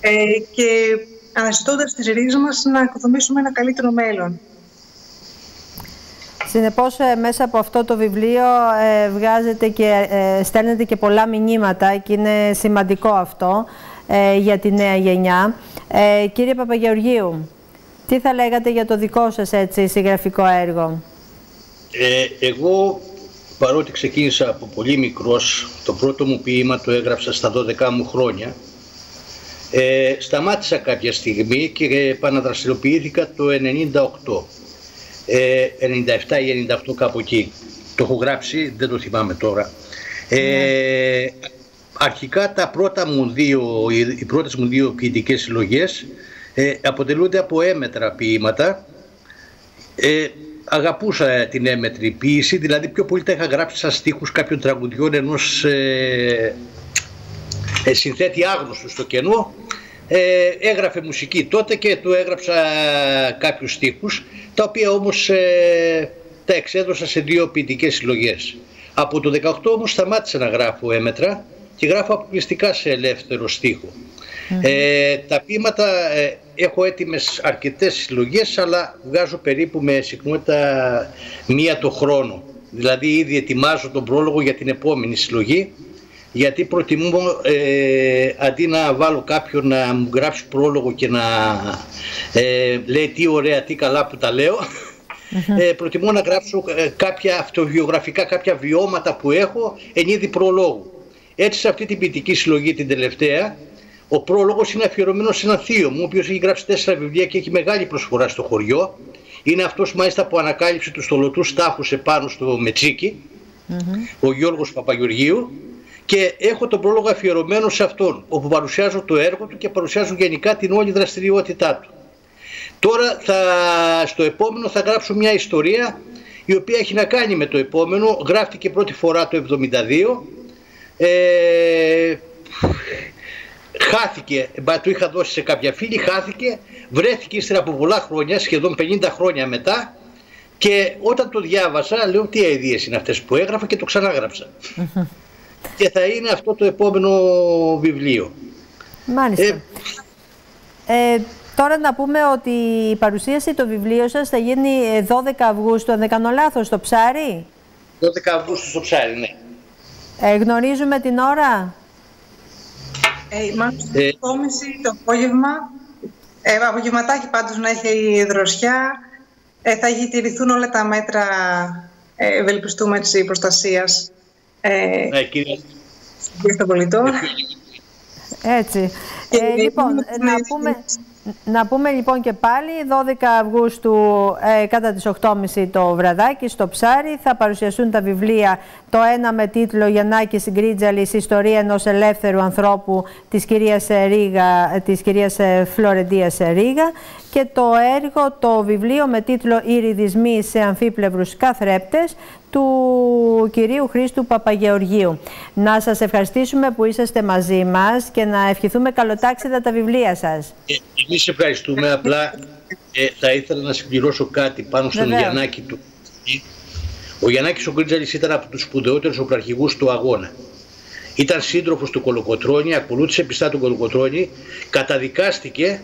ε, και αναζητώντας τις ρίζες μας να οικοδομήσουμε ένα καλύτερο μέλλον. Συνεπώς ε, μέσα από αυτό το βιβλίο ε, βγάζετε και ε, στέλνετε και πολλά μηνύματα και είναι σημαντικό αυτό για τη νέα γενιά. Κύριε Παπαγεωργίου, τι θα λέγατε για το δικό σας έτσι συγγραφικό έργο; εγώ παρότι ξεκίνησα από πολύ μικρός, το πρώτο μου ποίημα το έγραψα στα 12 μου χρόνια, ε, σταμάτησα κάποια στιγμή και επαναδραστηριοποιήθηκα το 98. Ε, 97 ή 98 κάπου εκεί. Το έχω γράψει, δεν το θυμάμαι τώρα. Ε, αρχικά τα πρώτα μου δύο, οι πρώτες μου δύο ποιητικές συλλογές ε, αποτελούνται από έμετρα ποίηματα. Ε, αγαπούσα την έμετρη ποίηση, δηλαδή πιο πολύ τα είχα γράψει σαν στίχους κάποιων τραγουδιών ενός ε, ε, συνθέτη άγνωστο στο κενό ε, έγραφε μουσική τότε και του έγραψα κάποιους στίχους τα οποία όμως ε, τα εξέδωσα σε δύο ποιητικές συλλογές. Από το 18 όμως σταμάτησα να γράφω έμετρα και γράφω αποκλειστικά σε ελεύθερο Ε, τα ποίηματα ε, έχω έτοιμες αρκετές συλλογές αλλά βγάζω περίπου με συχνότητα μία το χρόνο. Δηλαδή ήδη ετοιμάζω τον πρόλογο για την επόμενη συλλογή γιατί προτιμώ ε, αντί να βάλω κάποιον να μου γράψει πρόλογο και να ε, λέει τι ωραία, τι καλά που τα λέω ε, προτιμώ να γράψω ε, κάποια αυτοβιογραφικά, κάποια βιώματα που έχω εν είδη προλόγου. Έτσι σε αυτή την ποιητική συλλογή την τελευταία ο πρόλογος είναι αφιερωμένος σε ένα θείο μου ο οποίος έχει γράψει τέσσερα βιβλία και έχει μεγάλη προσφορά στο χωριό. Είναι αυτός μάλιστα που ανακάλυψε τους στολωτούς τάφους επάνω στο Μετσίκι, ο Γιώργος Παπαγεωργίου και έχω τον πρόλογο αφιερωμένο σε αυτόν, όπου παρουσιάζω το έργο του και παρουσιάζω γενικά την όλη δραστηριότητά του. Τώρα θα, στο επόμενο θα γράψω μια ιστορία η οποία έχει να κάνει με το επόμενο, γράφτηκε πρώτη φορά το 1972, ε, χάθηκε, το είχα δώσει σε κάποια φίλη, χάθηκε, βρέθηκε ύστερα από πολλά χρόνια, σχεδόν 50 χρόνια μετά. Και όταν το διάβασα λέω τι αειδίες είναι αυτές που έγραφα και το ξανάγραψα και θα είναι αυτό το επόμενο βιβλίο. Μάλιστα. Ε, ε, τώρα να πούμε ότι η παρουσίαση του βιβλίου σας θα γίνει 12 Αυγούστου, αν δεν κάνω λάθος, στο Ψάρι; 12 Αυγούστου στο Ψάρι, ναι. Ε, γνωρίζουμε την ώρα; Ε, μάλλον ε, το απόγευμα. Ε, απογευματάκι πάντως να έχει η δροσιά. Ε, θα τηρηθούν όλα τα μέτρα ε, ευελπιστούμε της προστασίας ε, ναι, κύριε. Στον πολιτών. Έτσι. Ε, λοιπόν, να πούμε, να πούμε λοιπόν και πάλι 12 Αυγούστου ε, κατά τις 8.30 το βραδάκι στο Ψάρι θα παρουσιαστούν τα βιβλία το ένα με τίτλο Γιαννάκη Γκρίτζαλης Ιστορία ενός ελεύθερου ανθρώπου της κυρίας, Ρίγα, της κυρίας Φλωρεντίας Ρίγα και το έργο, το βιβλίο με τίτλο «Ηριδισμοί σε αμφίπλευρους καθρέπτες» του κυρίου Χρήστου Παπαγεωργίου. Να σας ευχαριστήσουμε που είσαστε μαζί μας και να ευχηθούμε καλοτάξιδα τα βιβλία σας. Ε, εμείς ευχαριστούμε. Απλά ε, θα ήθελα να συμπληρώσω κάτι πάνω στον Βεβαίως. Γιαννάκη του. Ο Γιαννάκης ο Γκρίτζαλης ήταν από τους σπουδαιότερους οπλαρχηγούς του αγώνα. Ήταν σύντροφος του Κολοκοτρώνη, ακολούθησε πιστά τον Κολοκοτρώνη, καταδικάστηκε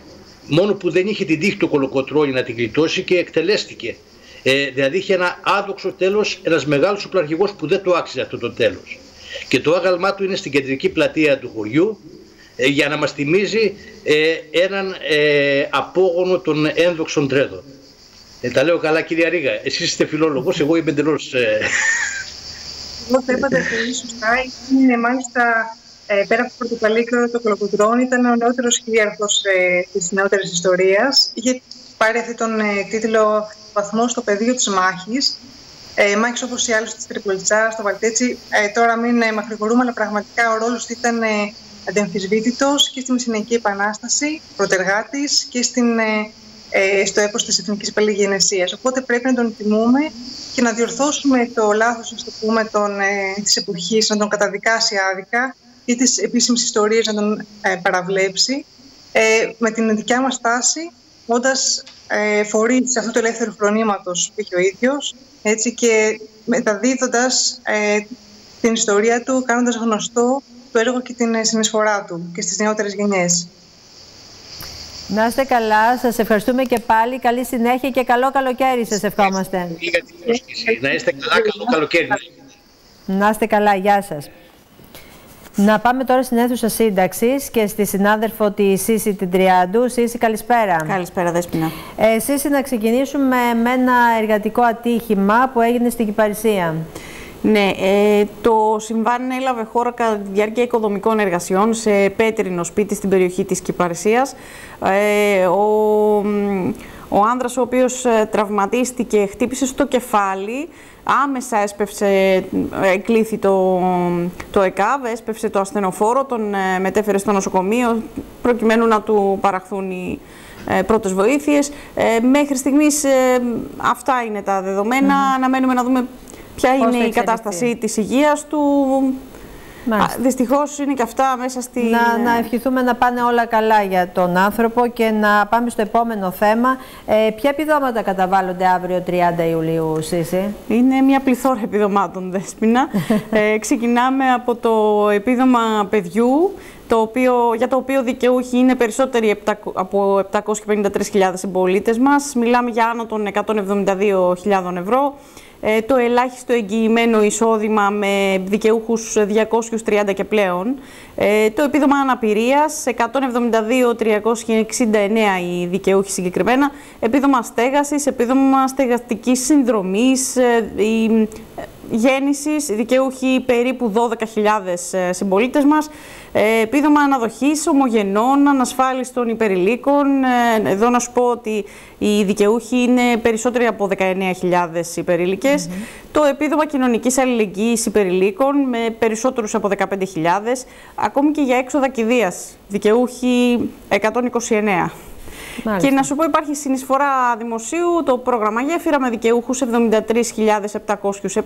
μόνο που δεν είχε την τύχη του Κολοκοτρώνη να την γλιτώσει και εκτελέστηκε. Ε, δηλαδή είχε ένα άδοξο τέλος, ένας μεγάλος οπλαρχηγός που δεν το άξιζε αυτό το τέλος. Και το άγαλμά του είναι στην κεντρική πλατεία του χωριού ε, για να μας θυμίζει ε, έναν ε, απόγονο των ένδοξων τρέδων. Ε, τα λέω καλά κυρία Ρίγα, εσείς είστε φιλόλογος, εγώ είμαι εντελώς... Ε... Εγώ το είπατε πολύ σωστά, είναι μάλιστα ε, πέρα από το Πορτοκαλίκιο, το Κολοκοτρόν ήταν ο νεότερος κυρίαρχος ε, της νεότερης ιστορίας. Είχε πάρει αυτή τον ε, τίτλο βαθμό στο πεδίο της μάχης. Ε, μάχης όπως οι άλλες της Τριπολιτσά, στο Βαλτέτσι. Ε, τώρα μην ε, μακρηγορούμε, αλλά πραγματικά ο ρόλος ήταν ε, αντεμφισβήτητος και στη Μεσηνική Επανάσταση, πρωτεργάτης και στην, ε, ε, στο έπος της Εθνικής Παλαιγενεσίας. Οπότε πρέπει να τον τιμούμε και να διορθώσουμε το λάθος, να το πούμε, τον, ε, της εποχής, να τον καταδικάσει άδικα ή τις επίσημες ιστορίες να τον ε, παραβλέψει. Ε, με την δικιά μας τάση, όντας ε, φορείς σε αυτό το ελεύθερο φρονήματος που έχει ο ίδιος έτσι, και μεταδίδοντας ε, την ιστορία του, κάνοντας γνωστό το έργο και την συνεισφορά του και στις νεότερες γενιές. Να είστε καλά, σας ευχαριστούμε και πάλι. Καλή συνέχεια και καλό καλοκαίρι σας ευχόμαστε. Να είστε καλά, καλό καλοκαίρι. Να είστε καλά, γεια σας. Να πάμε τώρα στην αίθουσα σύνταξης και στη συνάδελφο τη Σύση την Τριάντου. Σύση, καλησπέρα. Καλησπέρα, Δέσποινα. Ε, Σύση, να ξεκινήσουμε με ένα εργατικό ατύχημα που έγινε στην Κυπαρισία. Ναι, ε, το συμβάν έλαβε χώρα κατά τη διάρκεια οικοδομικών εργασιών σε πέτρινο σπίτι στην περιοχή της Κυπαρισίας. Ε, ο, ο άνδρας ο οποίος ε, τραυματίστηκε, χτύπησε στο κεφάλι, άμεσα έσπευσε, εκλήθη το, το ΕΚΑΒ, έσπευσε το ασθενοφόρο, τον ε, μετέφερε στο νοσοκομείο προκειμένου να του παραχθούν οι ε, πρώτες βοήθειες. Ε, μέχρι στιγμής αυτά είναι τα δεδομένα. Mm Αναμένουμε να δούμε ποια είναι η κατάσταση της υγείας του. Δυστυχώς είναι και αυτά μέσα στη. Να, να ευχηθούμε να πάνε όλα καλά για τον άνθρωπο και να πάμε στο επόμενο θέμα. Ε, ποια επιδόματα καταβάλλονται αύριο 30 Ιουλίου, Σύση; Είναι μια πληθώρα επιδομάτων, Δέσποινα. ε, ξεκινάμε από το επίδομα παιδιού, το οποίο, για το οποίο δικαιούχοι είναι περισσότεροι από 753.000 συμπολίτες μας. Μιλάμε για άνω των 172.000 ευρώ. Ε, το ελάχιστο εγγυημένο εισόδημα με δικαιούχους 230 και πλέον, ε, το επίδομα αναπηρίας 172-369 οι δικαιούχοι συγκεκριμένα, επίδομα στέγασης, επίδομα στεγαστικής συνδρομής, ε, η γέννησης, δικαιούχοι περίπου 12.000 συμπολίτες μας, επίδομα αναδοχής ομογενών, ανασφάλιστων υπερηλίκων. Εδώ να σου πω ότι οι δικαιούχοι είναι περισσότεροι από 19.000 υπερήλικες. Το επίδομα κοινωνικής αλληλεγγύης υπερηλίκων με περισσότερους από 15.000. Ακόμη και για έξοδα κηδείας, δικαιούχοι 129. Και να σου πω, υπάρχει συνεισφορά δημοσίου, το πρόγραμμα Γέφυρα με δικαιούχους 73.707,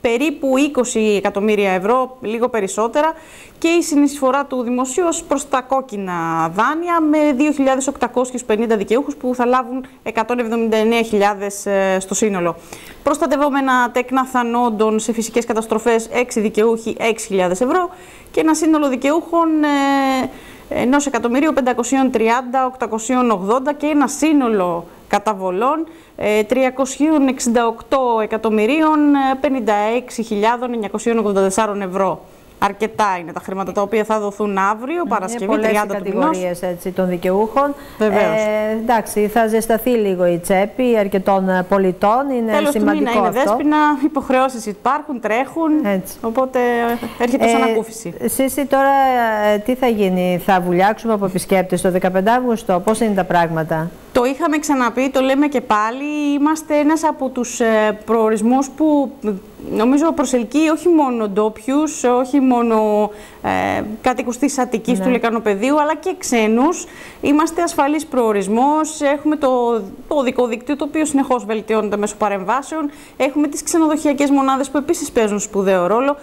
περίπου 20 εκατομμύρια ευρώ, λίγο περισσότερα, και η συνεισφορά του δημοσίου ως προς τα κόκκινα δάνεια με 2.850 δικαιούχους που θα λάβουν 179.000 ε, στο σύνολο. Προστατευόμενα τέκνα θανόντων σε φυσικές καταστροφές 6 δικαιούχοι 6.000 ευρώ και ένα σύνολο δικαιούχων ε, ενός εκατομμυρίου 530, 880 και ένα σύνολο καταβολών 368 ε, εκατομμυρίων 56.984 ευρώ. Αρκετά είναι τα χρήματα τα οποία θα δοθούν αύριο, Παρασκευή, 30 κατηγορίες των δικαιούχων. Ε, εντάξει, θα ζεσταθεί λίγο η τσέπη αρκετών ε, πολιτών. Είναι Τέλος σημαντικό του μήνα αυτό. είναι δέσποινα, υποχρεώσεις υπάρχουν, τρέχουν, Έτσι. οπότε έρχεται σαν ανακούφιση. Σύση, τώρα ε, τι θα γίνει, θα βουλιάξουμε από επισκέπτες το 15 Αύγουστο, πώς είναι τα πράγματα; Το είχαμε ξαναπεί, το λέμε και πάλι. Είμαστε ένας από τους ε, προορισμούς που νομίζω προσελκύει όχι μόνο ντόπιους, όχι μόνο ε, κάτοικους της Αττικής του ναι. Λεκανοπεδίου, αλλά και ξένους. Είμαστε ασφαλής προορισμός, έχουμε το, το οδικό δίκτυο, το οποίο συνεχώς βελτιώνεται μέσω παρεμβάσεων. Έχουμε τις ξενοδοχειακές μονάδες που επίσης παίζουν σπουδαίο ρόλο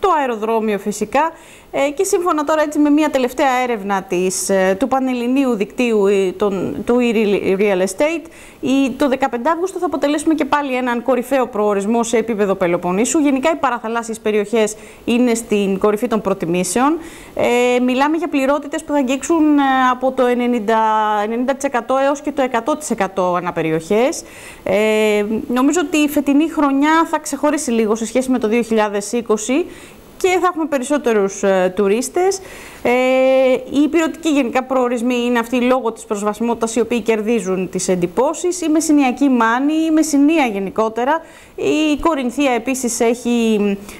το αεροδρόμιο φυσικά ε, και σύμφωνα τώρα έτσι με μια τελευταία έρευνα της, ε, του Πανελληνίου Δικτύου ε, τον, του e-Real Estate η, το 15 Αύγουστο θα αποτελέσουμε και πάλι έναν κορυφαίο προορισμό σε επίπεδο Πελοποννήσου. Γενικά οι παραθαλάσσιες περιοχές είναι στην κορυφή των προτιμήσεων. Ε, μιλάμε για πληρότητες που θα αγγίξουν από το 90%, 90% έως και το 100% αναπεριοχές. Ε, νομίζω ότι η φετινή χρονιά θα ξεχωρίσει λίγο σε σχέση με το 2020 και θα έχουμε περισσότερους ε, τουρίστες. Ε, οι υπηρετικοί γενικά προορισμοί είναι αυτοί λόγω της προσβασιμότητας οι οποίοι κερδίζουν τις εντυπώσεις. Η Μεσσηνιακή Μάνη, η Μεσσηνία γενικότερα. Η Κορινθία επίσης έχει,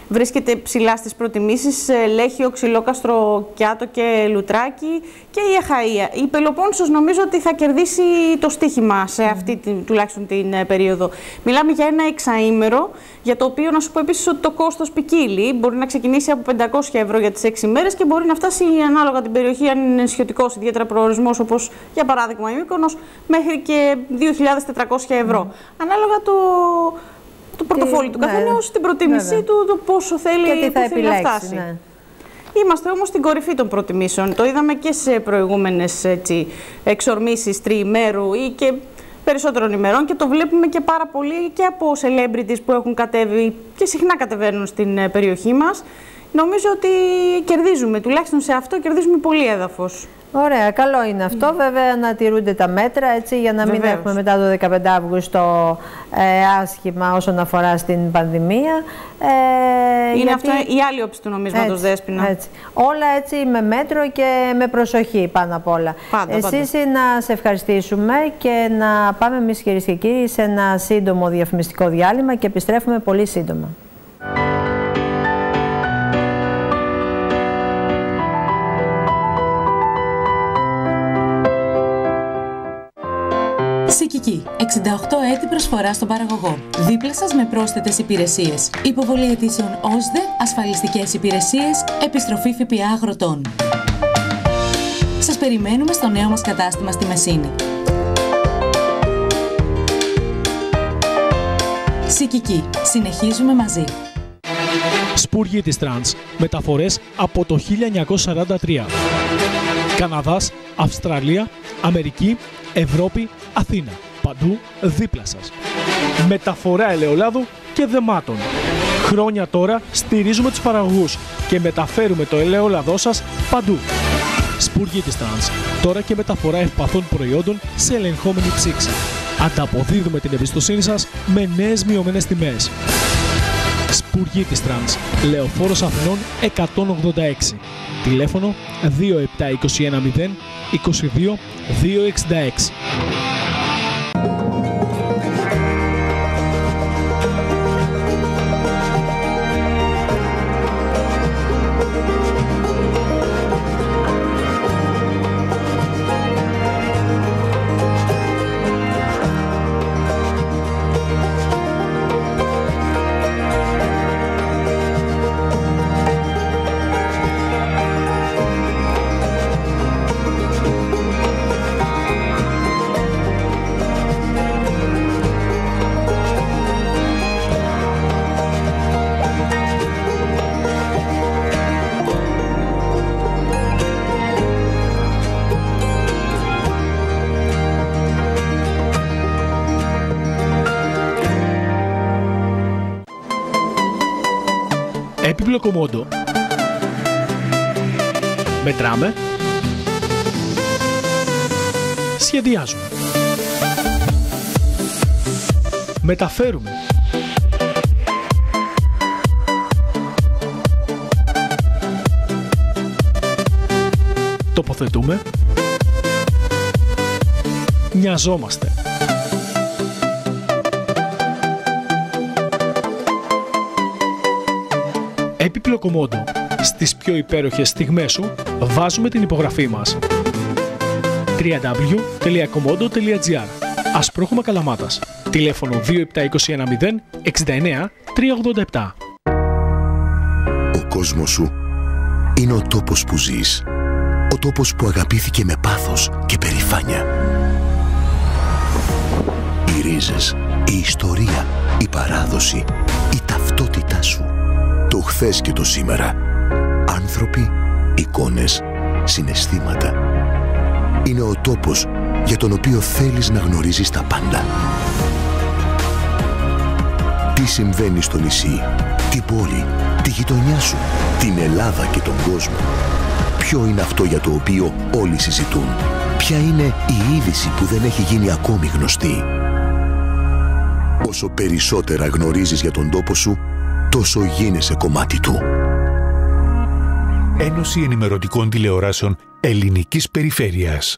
βρίσκεται ψηλά στις προτιμήσεις. Ε, Λέχιο, Ξυλόκαστρο, Κιάτο και Λουτράκι και η Αχαΐα. Η Πελοπόννησος νομίζω ότι θα κερδίσει το στίχημα σε αυτή την, τουλάχιστον την ε, περίοδο. Μιλάμε για ένα εξαήμερο για το οποίο να σου πω επίσης ότι το κόστος ποικίλει. Μπορεί να ξεκινήσει από 500 ευρώ για τις 6 μέρες και μπορεί να φτάσει ανάλογα την περιοχή, αν είναι νησιωτικός ιδιαίτερα προορισμός, όπως για παράδειγμα η Μύκονος, μέχρι και 2.400 ευρώ. Ανάλογα το, το πορτοφόλι του ναι, καθενός, ναι. την προτίμησή του, το πόσο θέλει, και τι θα επιλέξει, να φτάσει. Ναι. Είμαστε όμως στην κορυφή των προτιμήσεων. Το είδαμε και σε προηγούμενες εξορμήσεις τριημέρου ή και περισσότερων ημερών και το βλέπουμε και πάρα πολύ και από celebrities που έχουν κατέβει και συχνά κατεβαίνουν στην ε, περιοχή μας νομίζω ότι κερδίζουμε. Τουλάχιστον σε αυτό κερδίζουμε πολύ έδαφος. Ωραία, καλό είναι αυτό. Βέβαια να τηρούνται τα μέτρα έτσι, για να μην έχουμε μετά το 15 Αύγουστο ε, άσχημα όσον αφορά στην πανδημία. Ε, είναι αυτό η άλλη όψη του νομίσματος Δέσποινα. Έτσι. Όλα έτσι με μέτρο και με προσοχή πάνω απ' όλα. Πάντα, Εσείς να σε ευχαριστήσουμε και να πάμε εμείς κυρίες και κύριοι σε ένα σύντομο διαφημιστικό διάλειμμα και επιστρέφουμε πολύ σύντομα. Σικική. 68 έτη προσφορά στον παραγωγό. Δίπλα σας με πρόσθετες υπηρεσίες. Υποβολή αιτήσεων ΩΣΔΕ, ασφαλιστικές υπηρεσίες, επιστροφή ΦΠΑ αγροτών. Σας περιμένουμε στο νέο μας κατάστημα στη Μεσίνη. Σικική. Συνεχίζουμε μαζί. Σπούργοι της Τρανς. Μεταφορές από το 1943. Καναδάς, Αυστραλία, Αμερική, Ευρώπη, Αθήνα. Παντού δίπλα σας. Μεταφορά ελαιολάδου και δεμάτων. Χρόνια τώρα στηρίζουμε τους παραγωγούς και μεταφέρουμε το ελαιόλαδό σας παντού. Σπούργοι της Τρανς. Τώρα και μεταφορά ευπαθών προϊόντων σε ελεγχόμενη ψήξη. Ανταποδίδουμε την εμπιστοσύνη σας με νέες μειωμένες τιμές. Σπουργή της Τρανς, Λεωφόρος Αθηνών 186. Τηλέφωνο 27210 22 266. Έπιπλο κομμόντο. Μετράμε. Σχεδιάζουμε. Μεταφέρουμε. Τοποθετούμε. Νοιαζόμαστε. Έπιπλο κομμόντο. Στις πιο υπέροχες στιγμές σου βάζουμε την υπογραφή μας. www.komodo.gr Ασπρόχωμα Καλαμάτας. Τηλέφωνο 27210 69 387. Ο κόσμος σου είναι ο τόπος που ζεις. Ο τόπος που αγαπήθηκε με πάθος και περηφάνεια. Οι ρίζες, η ιστορία, η παράδοση, η ταυτότητά σου. Το χθες και το σήμερα. Άνθρωποι, εικόνες, συναισθήματα. Είναι ο τόπος για τον οποίο θέλεις να γνωρίζεις τα πάντα. Τι συμβαίνει στο νησί, την πόλη, τη γειτονιά σου, την Ελλάδα και τον κόσμο. Ποιο είναι αυτό για το οποίο όλοι συζητούν; Ποια είναι η είδηση που δεν έχει γίνει ακόμη γνωστή; Όσο περισσότερα γνωρίζεις για τον τόπο σου, τόσο γίνεσαι κομμάτι του. Ένωση Ενημερωτικών Τηλεοράσεων Ελληνικής Περιφέρειας.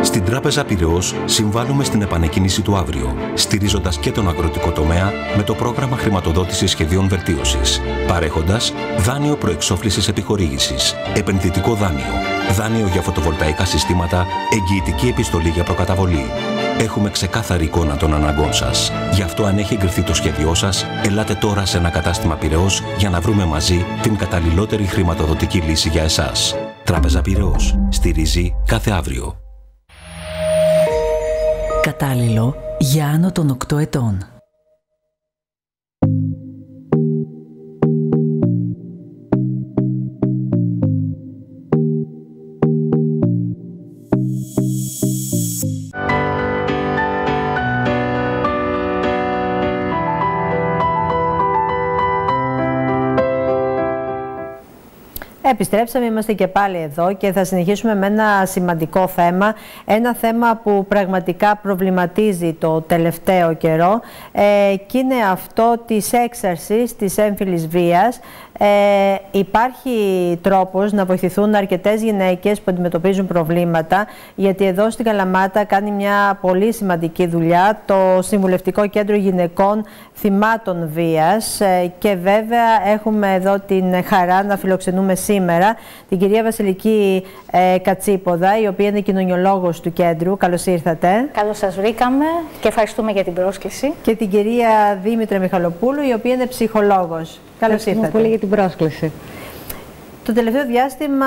Στην Τράπεζα Πυραιός συμβάλλουμε στην επανεκκίνηση του αύριο, στηρίζοντας και τον αγροτικό τομέα με το πρόγραμμα χρηματοδότησης σχεδίων βελτίωσης, παρέχοντας δάνειο προεξόφλησης επιχορήγησης, επενδυτικό δάνειο, δάνειο για φωτοβολταϊκά συστήματα, εγγυητική επιστολή για προκαταβολή. Έχουμε ξεκάθαρη εικόνα των αναγκών σας. Γι' αυτό αν έχει εγκριθεί το σχέδιό σας, ελάτε τώρα σε ένα κατάστημα Πυραιός για να βρούμε μαζί την καταλληλότερη χρηματοδοτική λύση για εσάς. Τράπεζα Πυραιός. Στηρίζει κάθε αύριο. Κατάλληλο για άνω των 8 ετών. Επιστρέψαμε, είμαστε και πάλι εδώ και θα συνεχίσουμε με ένα σημαντικό θέμα. Ένα θέμα που πραγματικά προβληματίζει το τελευταίο καιρό ε, και είναι αυτό της έξαρσης της έμφυλης βίας ε, υπάρχει τρόπος να βοηθηθούν αρκετές γυναίκες που αντιμετωπίζουν προβλήματα γιατί εδώ στην Καλαμάτα κάνει μια πολύ σημαντική δουλειά το Συμβουλευτικό Κέντρο Γυναικών Θυμάτων Βίας ε, και βέβαια έχουμε εδώ την χαρά να φιλοξενούμε σήμερα την κυρία Βασιλική ε, Κατσίποδα η οποία είναι κοινωνιολόγος του κέντρου. Καλώς ήρθατε. Καλώς σας βρήκαμε και ευχαριστούμε για την πρόσκληση. Και την κυρία Δήμητρα Μιχαλοπούλου η οποία είναι ψυχολόγος. Καλώς ήρθατε. πολύ για την πρόσκληση. Το τελευταίο διάστημα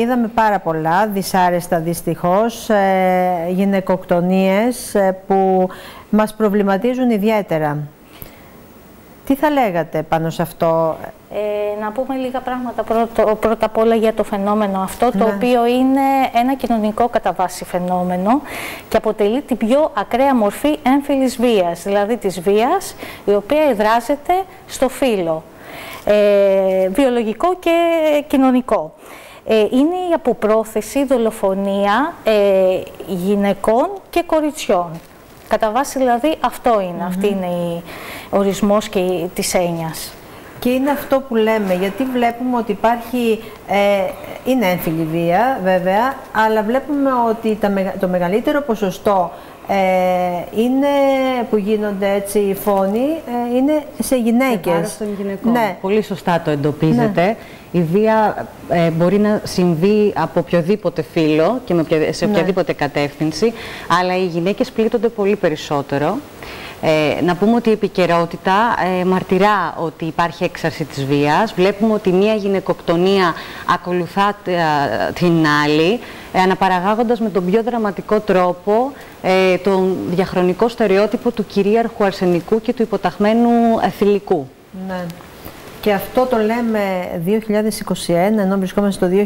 είδαμε πάρα πολλά, δυσάρεστα δυστυχώς, ε, γυναικοκτονίες ε, που μας προβληματίζουν ιδιαίτερα. Τι θα λέγατε πάνω σε αυτό; Ε, να πούμε λίγα πράγματα πρώτα, πρώτα απ' όλα για το φαινόμενο αυτό, το ναι. οποίο είναι ένα κοινωνικό κατά βάση φαινόμενο και αποτελεί την πιο ακραία μορφή έμφυλης βίας, δηλαδή της βίας η οποία εδράζεται στο φύλλο ε, βιολογικό και κοινωνικό. Ε, είναι η αποπρόθεση, δολοφονία ε, γυναικών και κοριτσιών. Κατά βάση δηλαδή αυτό είναι, αυτή είναι η ορισμός και η, της έννοιας. Και είναι αυτό που λέμε, γιατί βλέπουμε ότι υπάρχει, ε, είναι έμφυλη βία βέβαια, αλλά βλέπουμε ότι το μεγαλύτερο ποσοστό ε, είναι που γίνονται έτσι φόνοι, ε, είναι σε γυναίκες. Σε των γυναικών. Ναι. Πολύ σωστά το εντοπίζετε. Ναι. Η βία ε, μπορεί να συμβεί από οποιοδήποτε φύλλο και με, σε ναι. οποιαδήποτε κατεύθυνση, αλλά οι γυναίκες πλήττονται πολύ περισσότερο. Ε, να πούμε ότι η επικαιρότητα ε, μαρτυρά ότι υπάρχει έξαρση της βίας. Βλέπουμε ότι μία γυναικοκτονία ακολουθά ε, την άλλη, ε, αναπαραγάγοντας με τον πιο δραματικό τρόπο ε, τον διαχρονικό στερεότυπο του κυρίαρχου αρσενικού και του υποταχμένου θηλυκού. Ναι. Και αυτό το λέμε 2021, ενώ βρισκόμαστε στο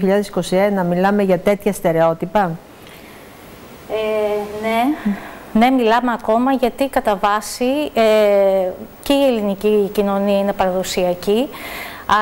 2021, μιλάμε για τέτοια στερεότυπα; ναι. Ναι, μιλάμε ακόμα γιατί κατά βάση ε, και η ελληνική κοινωνία είναι παραδοσιακή,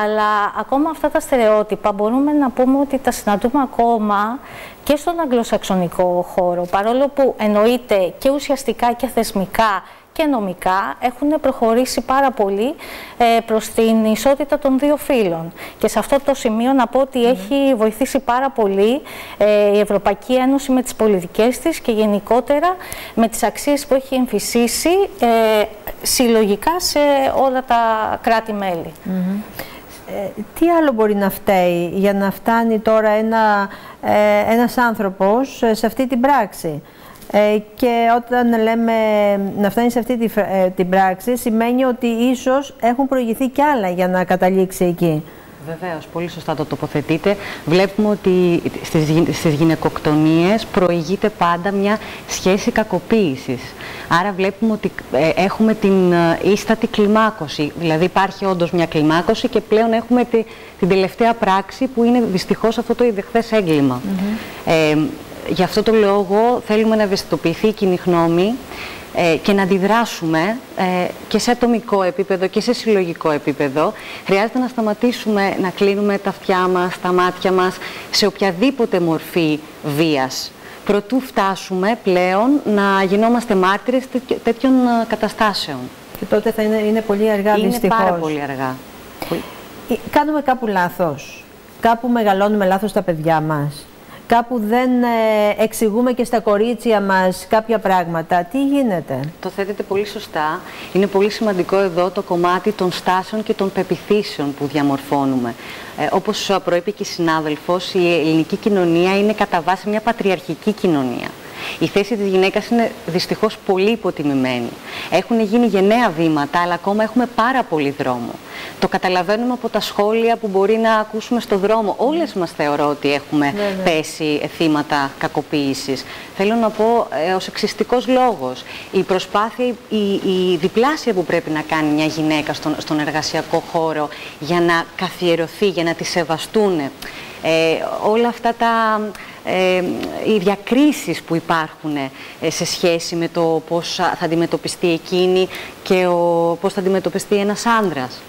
αλλά ακόμα αυτά τα στερεότυπα μπορούμε να πούμε ότι τα συναντούμε ακόμα και στον αγγλοσαξονικό χώρο, παρόλο που εννοείται και ουσιαστικά και θεσμικά και νομικά έχουν προχωρήσει πάρα πολύ ε, προς την ισότητα των δύο φύλων. Και σε αυτό το σημείο να πω ότι έχει βοηθήσει πάρα πολύ ε, η Ευρωπαϊκή Ένωση με τις πολιτικές της και γενικότερα με τις αξίες που έχει εμφυσίσει ε, συλλογικά σε όλα τα κράτη-μέλη. Ε, τι άλλο μπορεί να φταίει για να φτάνει τώρα ένα, ε, ένας άνθρωπος σε αυτή την πράξη; Ε, και όταν λέμε να φτάνει σε αυτή ε, την πράξη, σημαίνει ότι ίσως έχουν προηγηθεί κι άλλα για να καταλήξει εκεί. Βεβαίως, πολύ σωστά το τοποθετείτε. Βλέπουμε ότι στις, στις γυναικοκτονίες προηγείται πάντα μια σχέση κακοποίησης. Άρα βλέπουμε ότι ε, έχουμε την ίστατη κλιμάκωση. Δηλαδή υπάρχει όντως μια κλιμάκωση και πλέον έχουμε τη, την τελευταία πράξη που είναι δυστυχώς αυτό το ιδεχθές έγκλημα. ε, Γι' αυτό το λόγο θέλουμε να ευαισθητοποιηθεί η κοινή γνώμη ε, και να αντιδράσουμε ε, και σε ατομικό επίπεδο και σε συλλογικό επίπεδο. Χρειάζεται να σταματήσουμε να κλείνουμε τα αυτιά μας, τα μάτια μας σε οποιαδήποτε μορφή βίας. Προτού φτάσουμε πλέον να γινόμαστε μάρτυρες τέτοιων ε, καταστάσεων. Και τότε θα είναι, είναι πολύ αργά, είναι δυστυχώς. Είναι πάρα πολύ αργά. Κάνουμε κάπου λάθος. Κάπου μεγαλώνουμε λάθος τα παιδιά μας κάπου δεν ε, εξηγούμε και στα κορίτσια μας κάποια πράγματα. Τι γίνεται; Το θέτετε πολύ σωστά. Είναι πολύ σημαντικό εδώ το κομμάτι των στάσεων και των πεπιθήσεων που διαμορφώνουμε. Ε, όπως προείπε και η συνάδελφος, η ελληνική κοινωνία είναι κατά βάση μια πατριαρχική κοινωνία. Η θέση της γυναίκας είναι δυστυχώς πολύ υποτιμημένη. Έχουν γίνει γενναία βήματα, αλλά ακόμα έχουμε πάρα πολύ δρόμο. Το καταλαβαίνουμε από τα σχόλια που μπορεί να ακούσουμε στο δρόμο. Όλες μας θεωρώ ότι έχουμε ναι, ναι. πέσει θύματα κακοποίησης. Θέλω να πω ε, ως εξιστικός λόγος. Η προσπάθεια, η, η διπλάσια που πρέπει να κάνει μια γυναίκα στον, στον εργασιακό χώρο για να καθιερωθεί, για να τη σεβαστούν. Ε, όλα αυτά τα ε, οι διακρίσεις που υπάρχουν ε, σε σχέση με το πώς θα αντιμετωπιστεί εκείνη και ο, πώς θα αντιμετωπιστεί ένας άνδρας.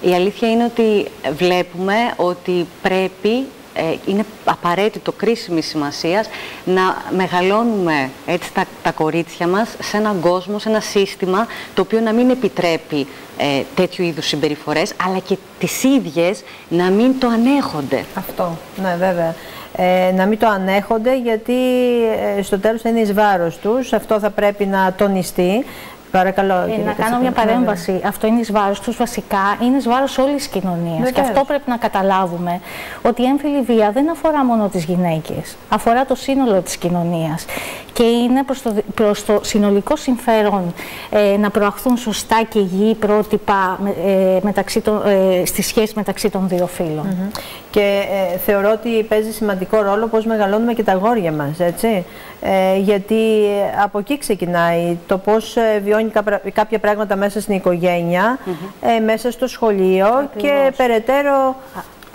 Η αλήθεια είναι ότι βλέπουμε ότι πρέπει ε, είναι απαραίτητο κρίσιμη σημασία να μεγαλώνουμε έτσι τα, τα κορίτσια μας σε έναν κόσμο, σε ένα σύστημα το οποίο να μην επιτρέπει ε, τέτοιου είδους συμπεριφορές αλλά και τις ίδιες να μην το ανέχονται. Αυτό, ναι βέβαια. Ε, να μην το ανέχονται γιατί ε, στο τέλος είναι εις βάρος τους. Αυτό θα πρέπει να τονιστεί. Παρακαλώ, ε, να κάνω μια παρέμβαση. Αυτό είναι εις βάρος τους βασικά, είναι εις βάρος όλης της κοινωνίας. Και αυτό πρέπει να καταλάβουμε. Ότι η έμφυλη βία δεν αφορά μόνο τις γυναίκες. Αφορά το σύνολο της κοινωνίας. Και είναι προς το, προς το συνολικό συμφέρον ε, να προαχθούν σωστά και υγιή πρότυπα ε, μεταξύ των, ε, στη σχέση μεταξύ των δύο φύλων. Και ε, θεωρώ ότι παίζει σημαντικό ρόλο πώς μεγαλώνουμε και τα αγόρια μας, έτσι. Ε, γιατί από εκεί ξεκινάει το πώς ε, βιώνει κάποια πράγματα μέσα στην οικογένεια, ε, μέσα στο σχολείο και περαιτέρω...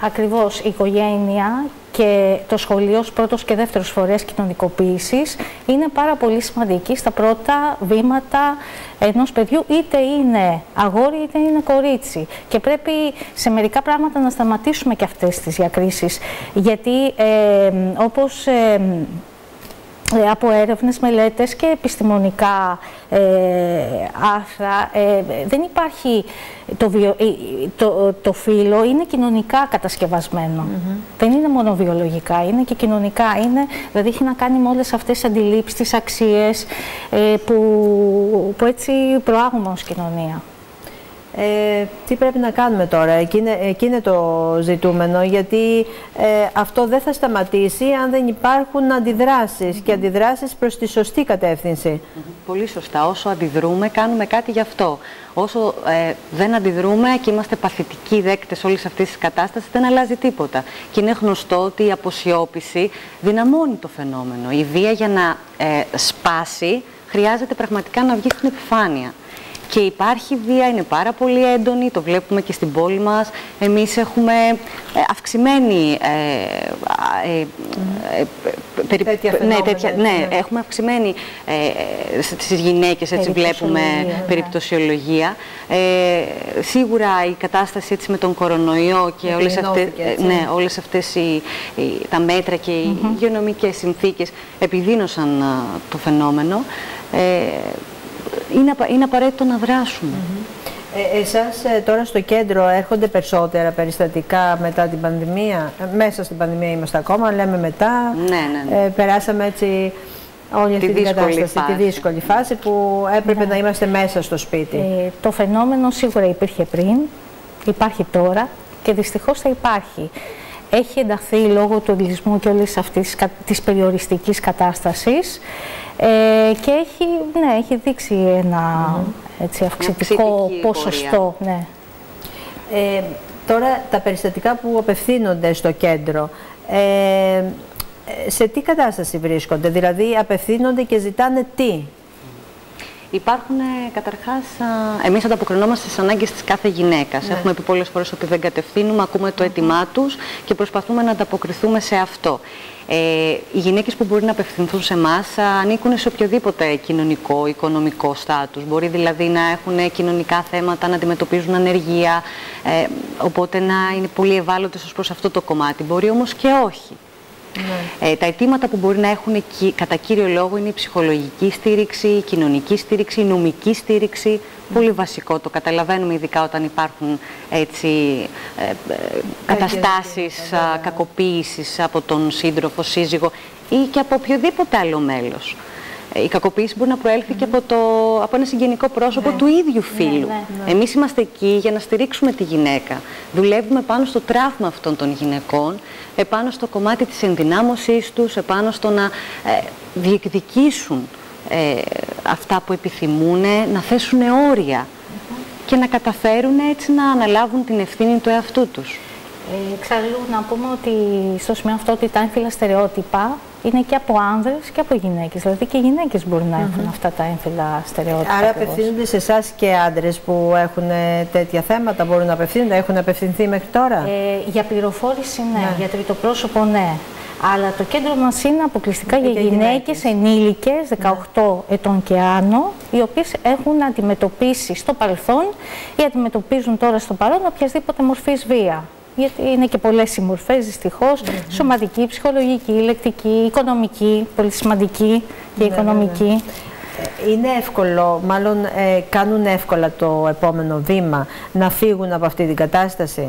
Ακριβώς, η οικογένεια και το σχολείο ως πρώτος και δεύτερος φορέας κοινωνικοποίησης είναι πάρα πολύ σημαντική στα πρώτα βήματα ενός παιδιού, είτε είναι αγόρι είτε είναι κορίτσι. Και πρέπει σε μερικά πράγματα να σταματήσουμε και αυτές τις διακρίσεις, γιατί ε, όπως... Ε, από έρευνες, μελέτες και επιστημονικά ε, άρθρα. Ε, δεν υπάρχει το, βιο, ε, το, το φύλλο, είναι κοινωνικά κατασκευασμένο. Δεν είναι μόνο βιολογικά, είναι και κοινωνικά. Είναι, δηλαδή έχει να κάνει με όλες αυτές τις αντιλήψεις, τις αξίες που, που έτσι προάγουμε ως κοινωνία. Ε, τι πρέπει να κάνουμε τώρα, εκεί είναι, το ζητούμενο, γιατί ε, αυτό δεν θα σταματήσει αν δεν υπάρχουν αντιδράσεις και αντιδράσεις προς τη σωστή κατεύθυνση. Πολύ σωστά. Όσο αντιδρούμε, κάνουμε κάτι γι' αυτό. Όσο ε, δεν αντιδρούμε και είμαστε παθητικοί δέκτες όλης αυτής της κατάστασης, δεν αλλάζει τίποτα. Και είναι γνωστό ότι η αποσιώπηση δυναμώνει το φαινόμενο. Η βία για να ε, σπάσει χρειάζεται πραγματικά να βγει στην επιφάνεια. Και υπάρχει βία, είναι πάρα πολύ έντονη, το βλέπουμε και στην πόλη μας. Εμείς έχουμε ε, αυξημένη... Ε, ε, τέτοια ναι, τέτοια, ναι, ναι, έχουμε αυξημένη ε, στις γυναίκες, έτσι βλέπουμε, ναι. περιπτωσιολογία. Ε, σίγουρα η κατάσταση έτσι με τον κορονοϊό και όλες αυτές, ναι, όλες αυτές οι, τα μέτρα και οι mm -hmm. υγειονομικές συνθήκες επιδίνωσαν το φαινόμενο. Ε, είναι, είναι απαραίτητο να δράσουμε. Mm ε, εσάς ε, τώρα στο κέντρο έρχονται περισσότερα περιστατικά μετά την πανδημία; Ε, μέσα στην πανδημία είμαστε ακόμα, λέμε μετά. Ναι, ναι, ναι. Ε, περάσαμε έτσι όλη αυτή την κατάσταση, φάση. τη δύσκολη φάση που έπρεπε ναι. να είμαστε μέσα στο σπίτι. Ε, το φαινόμενο σίγουρα υπήρχε πριν, υπάρχει τώρα και δυστυχώς θα υπάρχει. Έχει ενταχθεί λόγω του εγκλισμού και όλης αυτής της περιοριστικής κατάστασης ε, και έχει, ναι, έχει δείξει ένα έτσι, αυξητικό ποσοστό. Ναι. Ε, τώρα τα περιστατικά που απευθύνονται στο κέντρο, ε, σε τι κατάσταση βρίσκονται, δηλαδή απευθύνονται και ζητάνε τι; Υπάρχουν καταρχάς. Εμείς ανταποκρινόμαστε στις ανάγκες της κάθε γυναίκας. Ναι. Έχουμε πει πολλές φορές ότι δεν κατευθύνουμε, ακούμε το αίτημά τους και προσπαθούμε να ανταποκριθούμε σε αυτό. Ε, οι γυναίκες που μπορεί να απευθυνθούν σε εμάς ανήκουν σε οποιοδήποτε κοινωνικό, οικονομικό στάτους. Μπορεί δηλαδή να έχουν κοινωνικά θέματα, να αντιμετωπίζουν ανεργία, ε, οπότε να είναι πολύ ευάλωτες ως προς αυτό το κομμάτι. Μπορεί όμως και όχι. Ναι. Ε, τα αιτήματα που μπορεί να έχουν κατά κύριο λόγο είναι η ψυχολογική στήριξη, η κοινωνική στήριξη, η νομική στήριξη. Πολύ βασικό, το καταλαβαίνουμε ειδικά όταν υπάρχουν έτσι, ε, ε, καταστάσεις κακοποίησης από τον σύντροφο, σύζυγο ή και από οποιοδήποτε άλλο μέλος. Η κακοποίηση μπορεί να προέλθει και από, το, από ένα συγγενικό πρόσωπο ναι. του ίδιου ναι, φίλου. Ναι, ναι, Εμείς είμαστε εκεί για να στηρίξουμε τη γυναίκα. Δουλεύουμε πάνω στο τραύμα αυτών των γυναικών, επάνω στο κομμάτι της ενδυνάμωσής τους, επάνω στο να ε, διεκδικήσουν ε, αυτά που επιθυμούν, να θέσουν όρια και να καταφέρουν έτσι να αναλάβουν την ευθύνη του εαυτού τους. Ε, εξάλλου να πούμε ότι στο σημείο αυτό ότι τα έμφυλα στερεότυπα είναι και από άνδρες και από γυναίκες. Δηλαδή και οι γυναίκες μπορούν να έχουν αυτά τα έμφυλα στερεότυπα. Άρα απευθύνονται σε εσάς και άντρες που έχουν ε, τέτοια θέματα, μπορούν να απευθύνονται, έχουν απευθυνθεί μέχρι τώρα; Ε, για πληροφόρηση ναι, ναι. για τρίτο πρόσωπο ναι. Αλλά το κέντρο μας είναι αποκλειστικά για, για γυναίκες, ενήλικες, 18 ετών και άνω, οι οποίες έχουν αντιμετωπίσει στο παρελθόν ή αντιμετωπίζουν τώρα στο παρόν οποιασδήποτε μορφής βία γιατί είναι και πολλές οι μορφές δυστυχώς, σωματική, ψυχολογική, λεκτική, οικονομική, πολύ σημαντική και οικονομική. Είναι εύκολο, μάλλον ε, κάνουν εύκολα το επόμενο βήμα να φύγουν από αυτή την κατάσταση;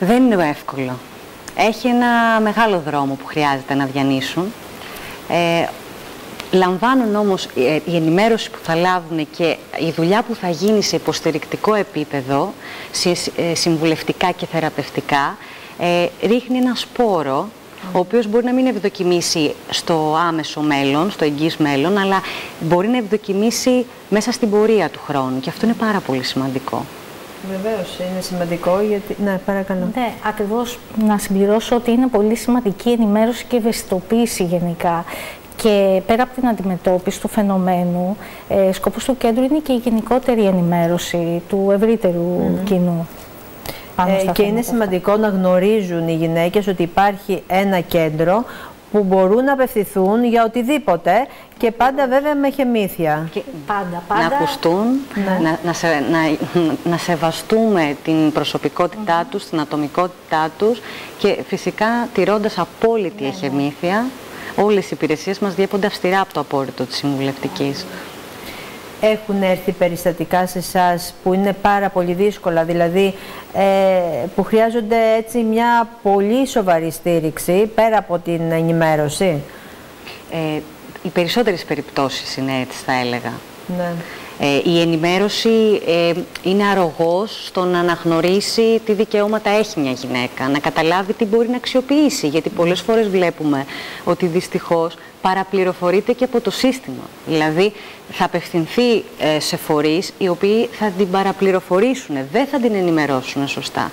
Δεν είναι εύκολο. Έχει ένα μεγάλο δρόμο που χρειάζεται να διανύσουν. Ε, λαμβάνουν όμως ε, η ενημέρωση που θα λάβουν και η δουλειά που θα γίνει σε υποστηρικτικό επίπεδο, ε, συμβουλευτικά και θεραπευτικά, ε, ρίχνει ένα σπόρο ο οποίος μπορεί να μην ευδοκιμήσει στο άμεσο μέλλον, στο εγγύς μέλλον, αλλά μπορεί να ευδοκιμήσει μέσα στην πορεία του χρόνου και αυτό είναι πάρα πολύ σημαντικό. Βεβαίως, είναι σημαντικό γιατί. Ναι, παρακαλώ. Ναι, ακριβώς να συμπληρώσω ότι είναι πολύ σημαντική η ενημέρωση και ευαισθητοποίηση γενικά. Και πέρα από την αντιμετώπιση του φαινομένου, ε, σκοπός του κέντρου είναι και η γενικότερη ενημέρωση του ευρύτερου κοινού. Ε, και είναι σημαντικό να γνωρίζουν οι γυναίκες ότι υπάρχει ένα κέντρο που μπορούν να απευθυνθούν για οτιδήποτε και πάντα βέβαια με χεμήθεια. Και πάντα, πάντα. Να ακουστούν, ναι. να, να, σε, να, να σεβαστούμε την προσωπικότητά τους, την ατομικότητά τους και φυσικά τηρώντας απόλυτη ναι, ναι. εχεμήθεια όλες οι υπηρεσίες μας διέπονται αυστηρά από το απόρριτο της συμβουλευτικής. Έχουν έρθει περιστατικά σε εσάς που είναι πάρα πολύ δύσκολα, δηλαδή ε, που χρειάζονται έτσι μια πολύ σοβαρή στήριξη πέρα από την ενημέρωση; Ε, οι περισσότερες περιπτώσεις είναι έτσι θα έλεγα. Ναι. Ε, η ενημέρωση ε, είναι αρρωγός στο να αναγνωρίσει τι δικαιώματα έχει μια γυναίκα, να καταλάβει τι μπορεί να αξιοποιήσει, γιατί πολλές φορές βλέπουμε ότι δυστυχώς παραπληροφορείται και από το σύστημα. Δηλαδή θα απευθυνθεί ε, σε φορείς οι οποίοι θα την παραπληροφορήσουν, δεν θα την ενημερώσουν σωστά.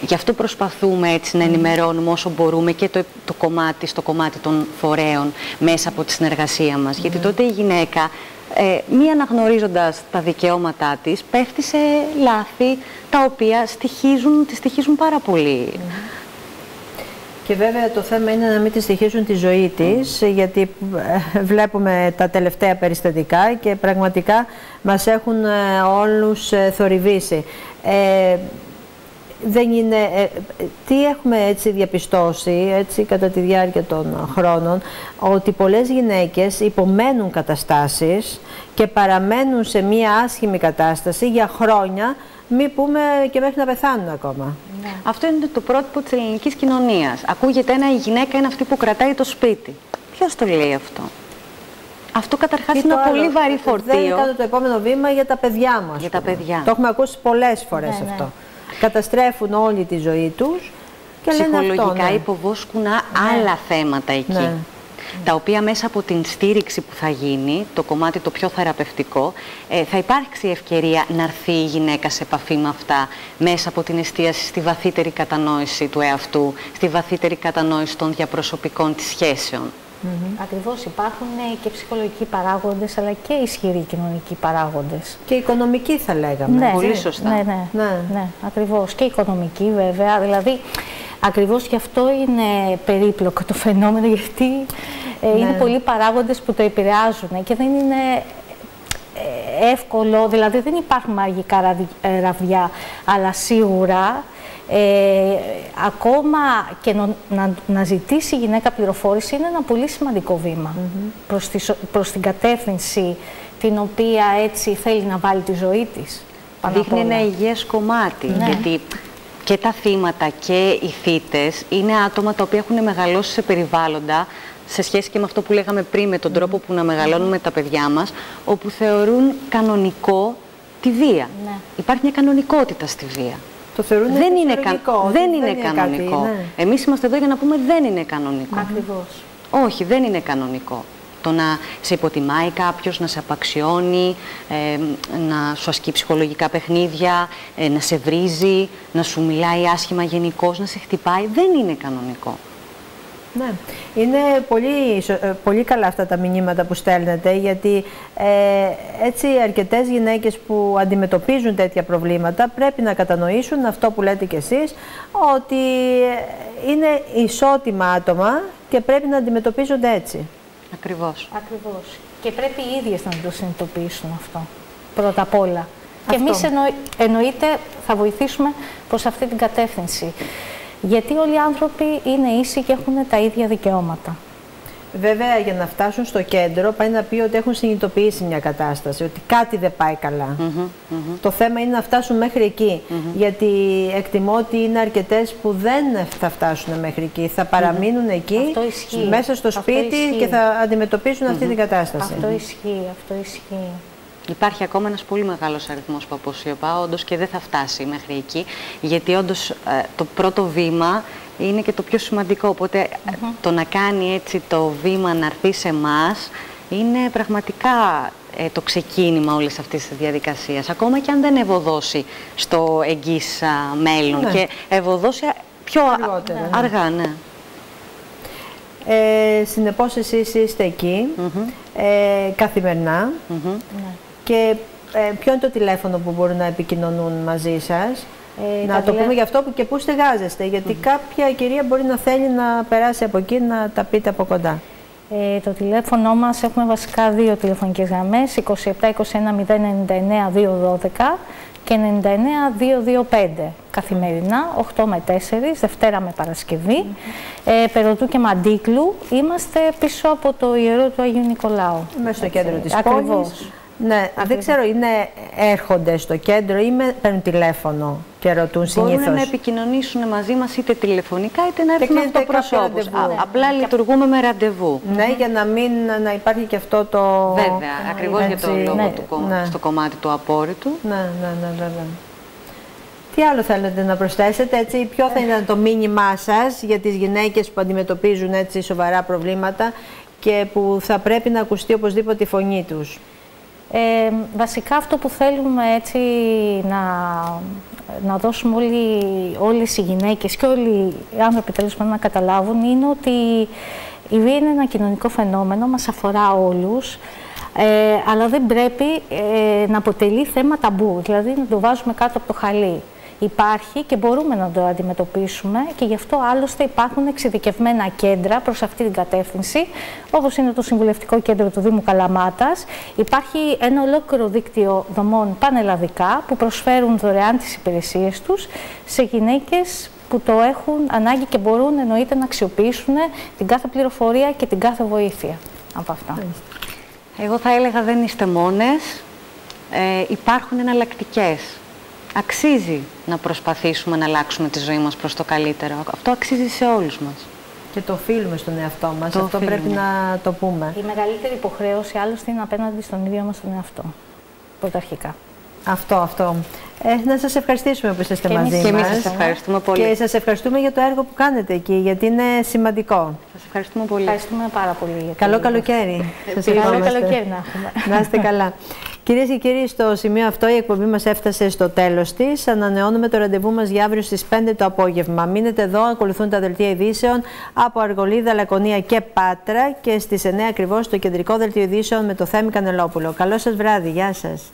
Γι' αυτό προσπαθούμε έτσι να ενημερώνουμε όσο μπορούμε και το, το κομμάτι στο κομμάτι των φορέων μέσα από τη συνεργασία μας. Γιατί τότε η γυναίκα ε, μη αναγνωρίζοντας τα δικαιώματά της, πέφτει σε λάθη τα οποία στοιχίζουν, τη στοιχίζουν πάρα πολύ. Και βέβαια το θέμα είναι να μην τη στοιχίζουν τη ζωή της, γιατί ε, βλέπουμε τα τελευταία περιστατικά και πραγματικά μας έχουν ε, όλους θορυβήσει. Ε, δεν είναι, ε, τι έχουμε έτσι διαπιστώσει έτσι, κατά τη διάρκεια των χρόνων, ότι πολλές γυναίκες υπομένουν καταστάσεις και παραμένουν σε μία άσχημη κατάσταση για χρόνια, μη πούμε και μέχρι να πεθάνουν ακόμα. Ναι. Αυτό είναι το πρότυπο της ελληνικής κοινωνίας. Ακούγεται ένα η γυναίκα είναι αυτή που κρατάει το σπίτι. Ποιος το λέει αυτό; Αυτό καταρχάς είναι ένα πολύ βαρύ φορτίο. Δεν είναι το επόμενο βήμα για τα παιδιά μας. Για τα παιδιά. Το έχουμε ακούσει πολλές φορές ναι, ναι. αυτό καταστρέφουν όλη τη ζωή τους και Ψυχολογικά λένε αυτό, ναι. υποβόσκουν ναι. άλλα θέματα εκεί. Ναι. Τα οποία μέσα από την στήριξη που θα γίνει, το κομμάτι το πιο θεραπευτικό, ε, θα υπάρξει ευκαιρία να έρθει η γυναίκα σε επαφή με αυτά μέσα από την εστίαση στη βαθύτερη κατανόηση του εαυτού, στη βαθύτερη κατανόηση των διαπροσωπικών της σχέσεων. Mm Ακριβώς υπάρχουν ε, και ψυχολογικοί παράγοντες αλλά και ισχυροί κοινωνικοί παράγοντες. Και οικονομικοί θα λέγαμε. Ναι, Πολύ σωστά. Ναι, ναι, ναι. ναι ακριβώς. Και οικονομικοί βέβαια. Δηλαδή ακριβώς γι' αυτό είναι περίπλοκο το φαινόμενο γιατί ε, είναι ναι. πολλοί παράγοντες που το επηρεάζουν και δεν είναι ε, εύκολο, δηλαδή δεν υπάρχουν μαγικά ραβδιά, αλλά σίγουρα ε, ακόμα και να, να, ζητήσει η γυναίκα πληροφόρηση είναι ένα πολύ σημαντικό βήμα προς, τη, προς την κατεύθυνση την οποία έτσι θέλει να βάλει τη ζωή της. Δείχνει ένα υγιές κομμάτι, ναι. γιατί και τα θύματα και οι θύτες είναι άτομα τα οποία έχουν μεγαλώσει σε περιβάλλοντα σε σχέση και με αυτό που λέγαμε πριν, με τον τρόπο που να μεγαλώνουμε τα παιδιά μας, όπου θεωρούν κανονικό τη βία. Ναι. Υπάρχει μια κανονικότητα στη βία. Το θεωρούν δεν είναι, κα... δεν είναι δεν κανονικό. ναι. Εμείς είμαστε εδώ για να πούμε δεν είναι κανονικό. Ακριβώς. Όχι, δεν είναι κανονικό. Το να σε υποτιμάει κάποιος, να σε απαξιώνει, ε, να σου ασκεί ψυχολογικά παιχνίδια, ε, να σε βρίζει, να σου μιλάει άσχημα γενικώ, να σε χτυπάει, δεν είναι κανονικό. Ναι, είναι πολύ, ε, πολύ καλά αυτά τα μηνύματα που στέλνετε γιατί ε, έτσι αρκετές γυναίκες που αντιμετωπίζουν τέτοια προβλήματα πρέπει να κατανοήσουν αυτό που λέτε κι εσείς ότι είναι ισότιμα άτομα και πρέπει να αντιμετωπίζονται έτσι. Ακριβώς. Ακριβώς. Και πρέπει οι ίδιες να το συνειδητοποιήσουν αυτό, πρώτα απ' όλα. Και εμείς εννοείται θα βοηθήσουμε προς αυτή την κατεύθυνση. Γιατί όλοι οι άνθρωποι είναι ίσοι και έχουν τα ίδια δικαιώματα. Βέβαια, για να φτάσουν στο κέντρο, πάει να πει ότι έχουν συνειδητοποιήσει μια κατάσταση, ότι κάτι δεν πάει καλά. Το θέμα είναι να φτάσουν μέχρι εκεί. Γιατί εκτιμώ ότι είναι αρκετές που δεν θα φτάσουν μέχρι εκεί. Θα παραμείνουν εκεί, μέσα στο σπίτι και θα αντιμετωπίσουν αυτή την κατάσταση. Αυτό ισχύει, αυτό ισχύει. Υπάρχει ακόμα ένας πολύ μεγάλος αριθμός που αποσιωπά, όντως και δεν θα φτάσει μέχρι εκεί, γιατί όντως ε, το πρώτο βήμα είναι και το πιο σημαντικό, οπότε το να κάνει έτσι το βήμα να έρθει σε εμάς είναι πραγματικά ε, το ξεκίνημα όλης αυτής της διαδικασίας, ακόμα και αν δεν ευωδώσει στο εγγύς μέλλον ναι. και ευωδώσει πιο Αργότερα, ναι. αργά, ναι. Ε, συνεπώς εσείς είστε εκεί, ε, καθημερινά. Και ε, ποιο είναι το τηλέφωνο που μπορούν να επικοινωνούν μαζί σας; Ε, να το πούμε για αυτό που και πού στεγάζεστε, γιατί κάποια κυρία μπορεί να θέλει να περάσει από εκεί να τα πείτε από κοντά. Ε, το τηλέφωνο μας έχουμε βασικά δύο τηλεφωνικές γραμμές, 27 21 099 212 και 99 225 καθημερινά, 8 με 4, Δευτέρα με Παρασκευή. Mm ε, Περωτού και Μαντίκλου, είμαστε πίσω από το Ιερό του Αγίου Νικολάου. Μέσα στο κέντρο της πόλης. Ναι, δεν ξέρω, είναι έρχονται στο κέντρο ή με παίρνουν τηλέφωνο; Και ρωτούν συνήθω. Μπορούν να επικοινωνήσουν μαζί μας είτε τηλεφωνικά είτε να έρθουν αυτοπροσώπω. Ναι. Απλά λειτουργούμε με ραντεβού. Ναι, για να μην να υπάρχει και αυτό το. Βέβαια, ακριβώς για το λόγο ναι, του, ναι. στο κομμάτι του απόρριτου. Ναι, ναι, ναι, βέβαια. Τι άλλο θέλετε να προσθέσετε, έτσι, ποιο θα είναι το μήνυμά σας για τις γυναίκες που αντιμετωπίζουν έτσι σοβαρά προβλήματα και που θα πρέπει να ακουστεί οπωσδήποτε η φωνή τους; Ε, βασικά αυτό που θέλουμε έτσι να, να δώσουμε όλοι, όλες οι γυναίκες και όλοι οι άνθρωποι τέλος να καταλάβουν είναι ότι η βία είναι ένα κοινωνικό φαινόμενο, μας αφορά όλους, ε, αλλά δεν πρέπει ε, να αποτελεί θέμα ταμπού, δηλαδή να το βάζουμε κάτω από το χαλί υπάρχει και μπορούμε να το αντιμετωπίσουμε και γι' αυτό άλλωστε υπάρχουν εξειδικευμένα κέντρα προς αυτή την κατεύθυνση, όπως είναι το Συμβουλευτικό Κέντρο του Δήμου Καλαμάτας. Υπάρχει ένα ολόκληρο δίκτυο δομών πανελλαδικά που προσφέρουν δωρεάν τις υπηρεσίες τους σε γυναίκες που το έχουν ανάγκη και μπορούν εννοείται να αξιοποιήσουν την κάθε πληροφορία και την κάθε βοήθεια από αυτά. Εγώ θα έλεγα δεν είστε μόνες, ε, υπάρχουν εναλλακτικές αξίζει να προσπαθήσουμε να αλλάξουμε τη ζωή μας προς το καλύτερο. Αυτό αξίζει σε όλους μας. Και το οφείλουμε στον εαυτό μας. Αυτό πρέπει να το πούμε. Η μεγαλύτερη υποχρέωση άλλωστε είναι απέναντι στον ίδιο μας τον εαυτό. Πρωταρχικά. Αυτό, αυτό. Ε, να σας ευχαριστήσουμε που είστε μαζί μας. Και εμείς σας ευχαριστούμε πολύ. Και σας ευχαριστούμε για το έργο που κάνετε εκεί, γιατί είναι σημαντικό. Σας ευχαριστούμε πολύ. Ευχαριστούμε πάρα πολύ. Καλό καλοκαίρι. Σας Καλό καλοκαίρι να έχουμε. Να είστε καλά. Κυρίες και κύριοι, στο σημείο αυτό η εκπομπή μας έφτασε στο τέλος της. Ανανεώνουμε το ραντεβού μας για αύριο στις 5 το απόγευμα. Μείνετε εδώ, ακολουθούν τα δελτία ειδήσεων από Αργολίδα, Λακωνία και Πάτρα και στις 9 ακριβώς το κεντρικό δελτίο ειδήσεων με το Θέμη Κανελόπουλο. Καλό σας βράδυ, γεια σας.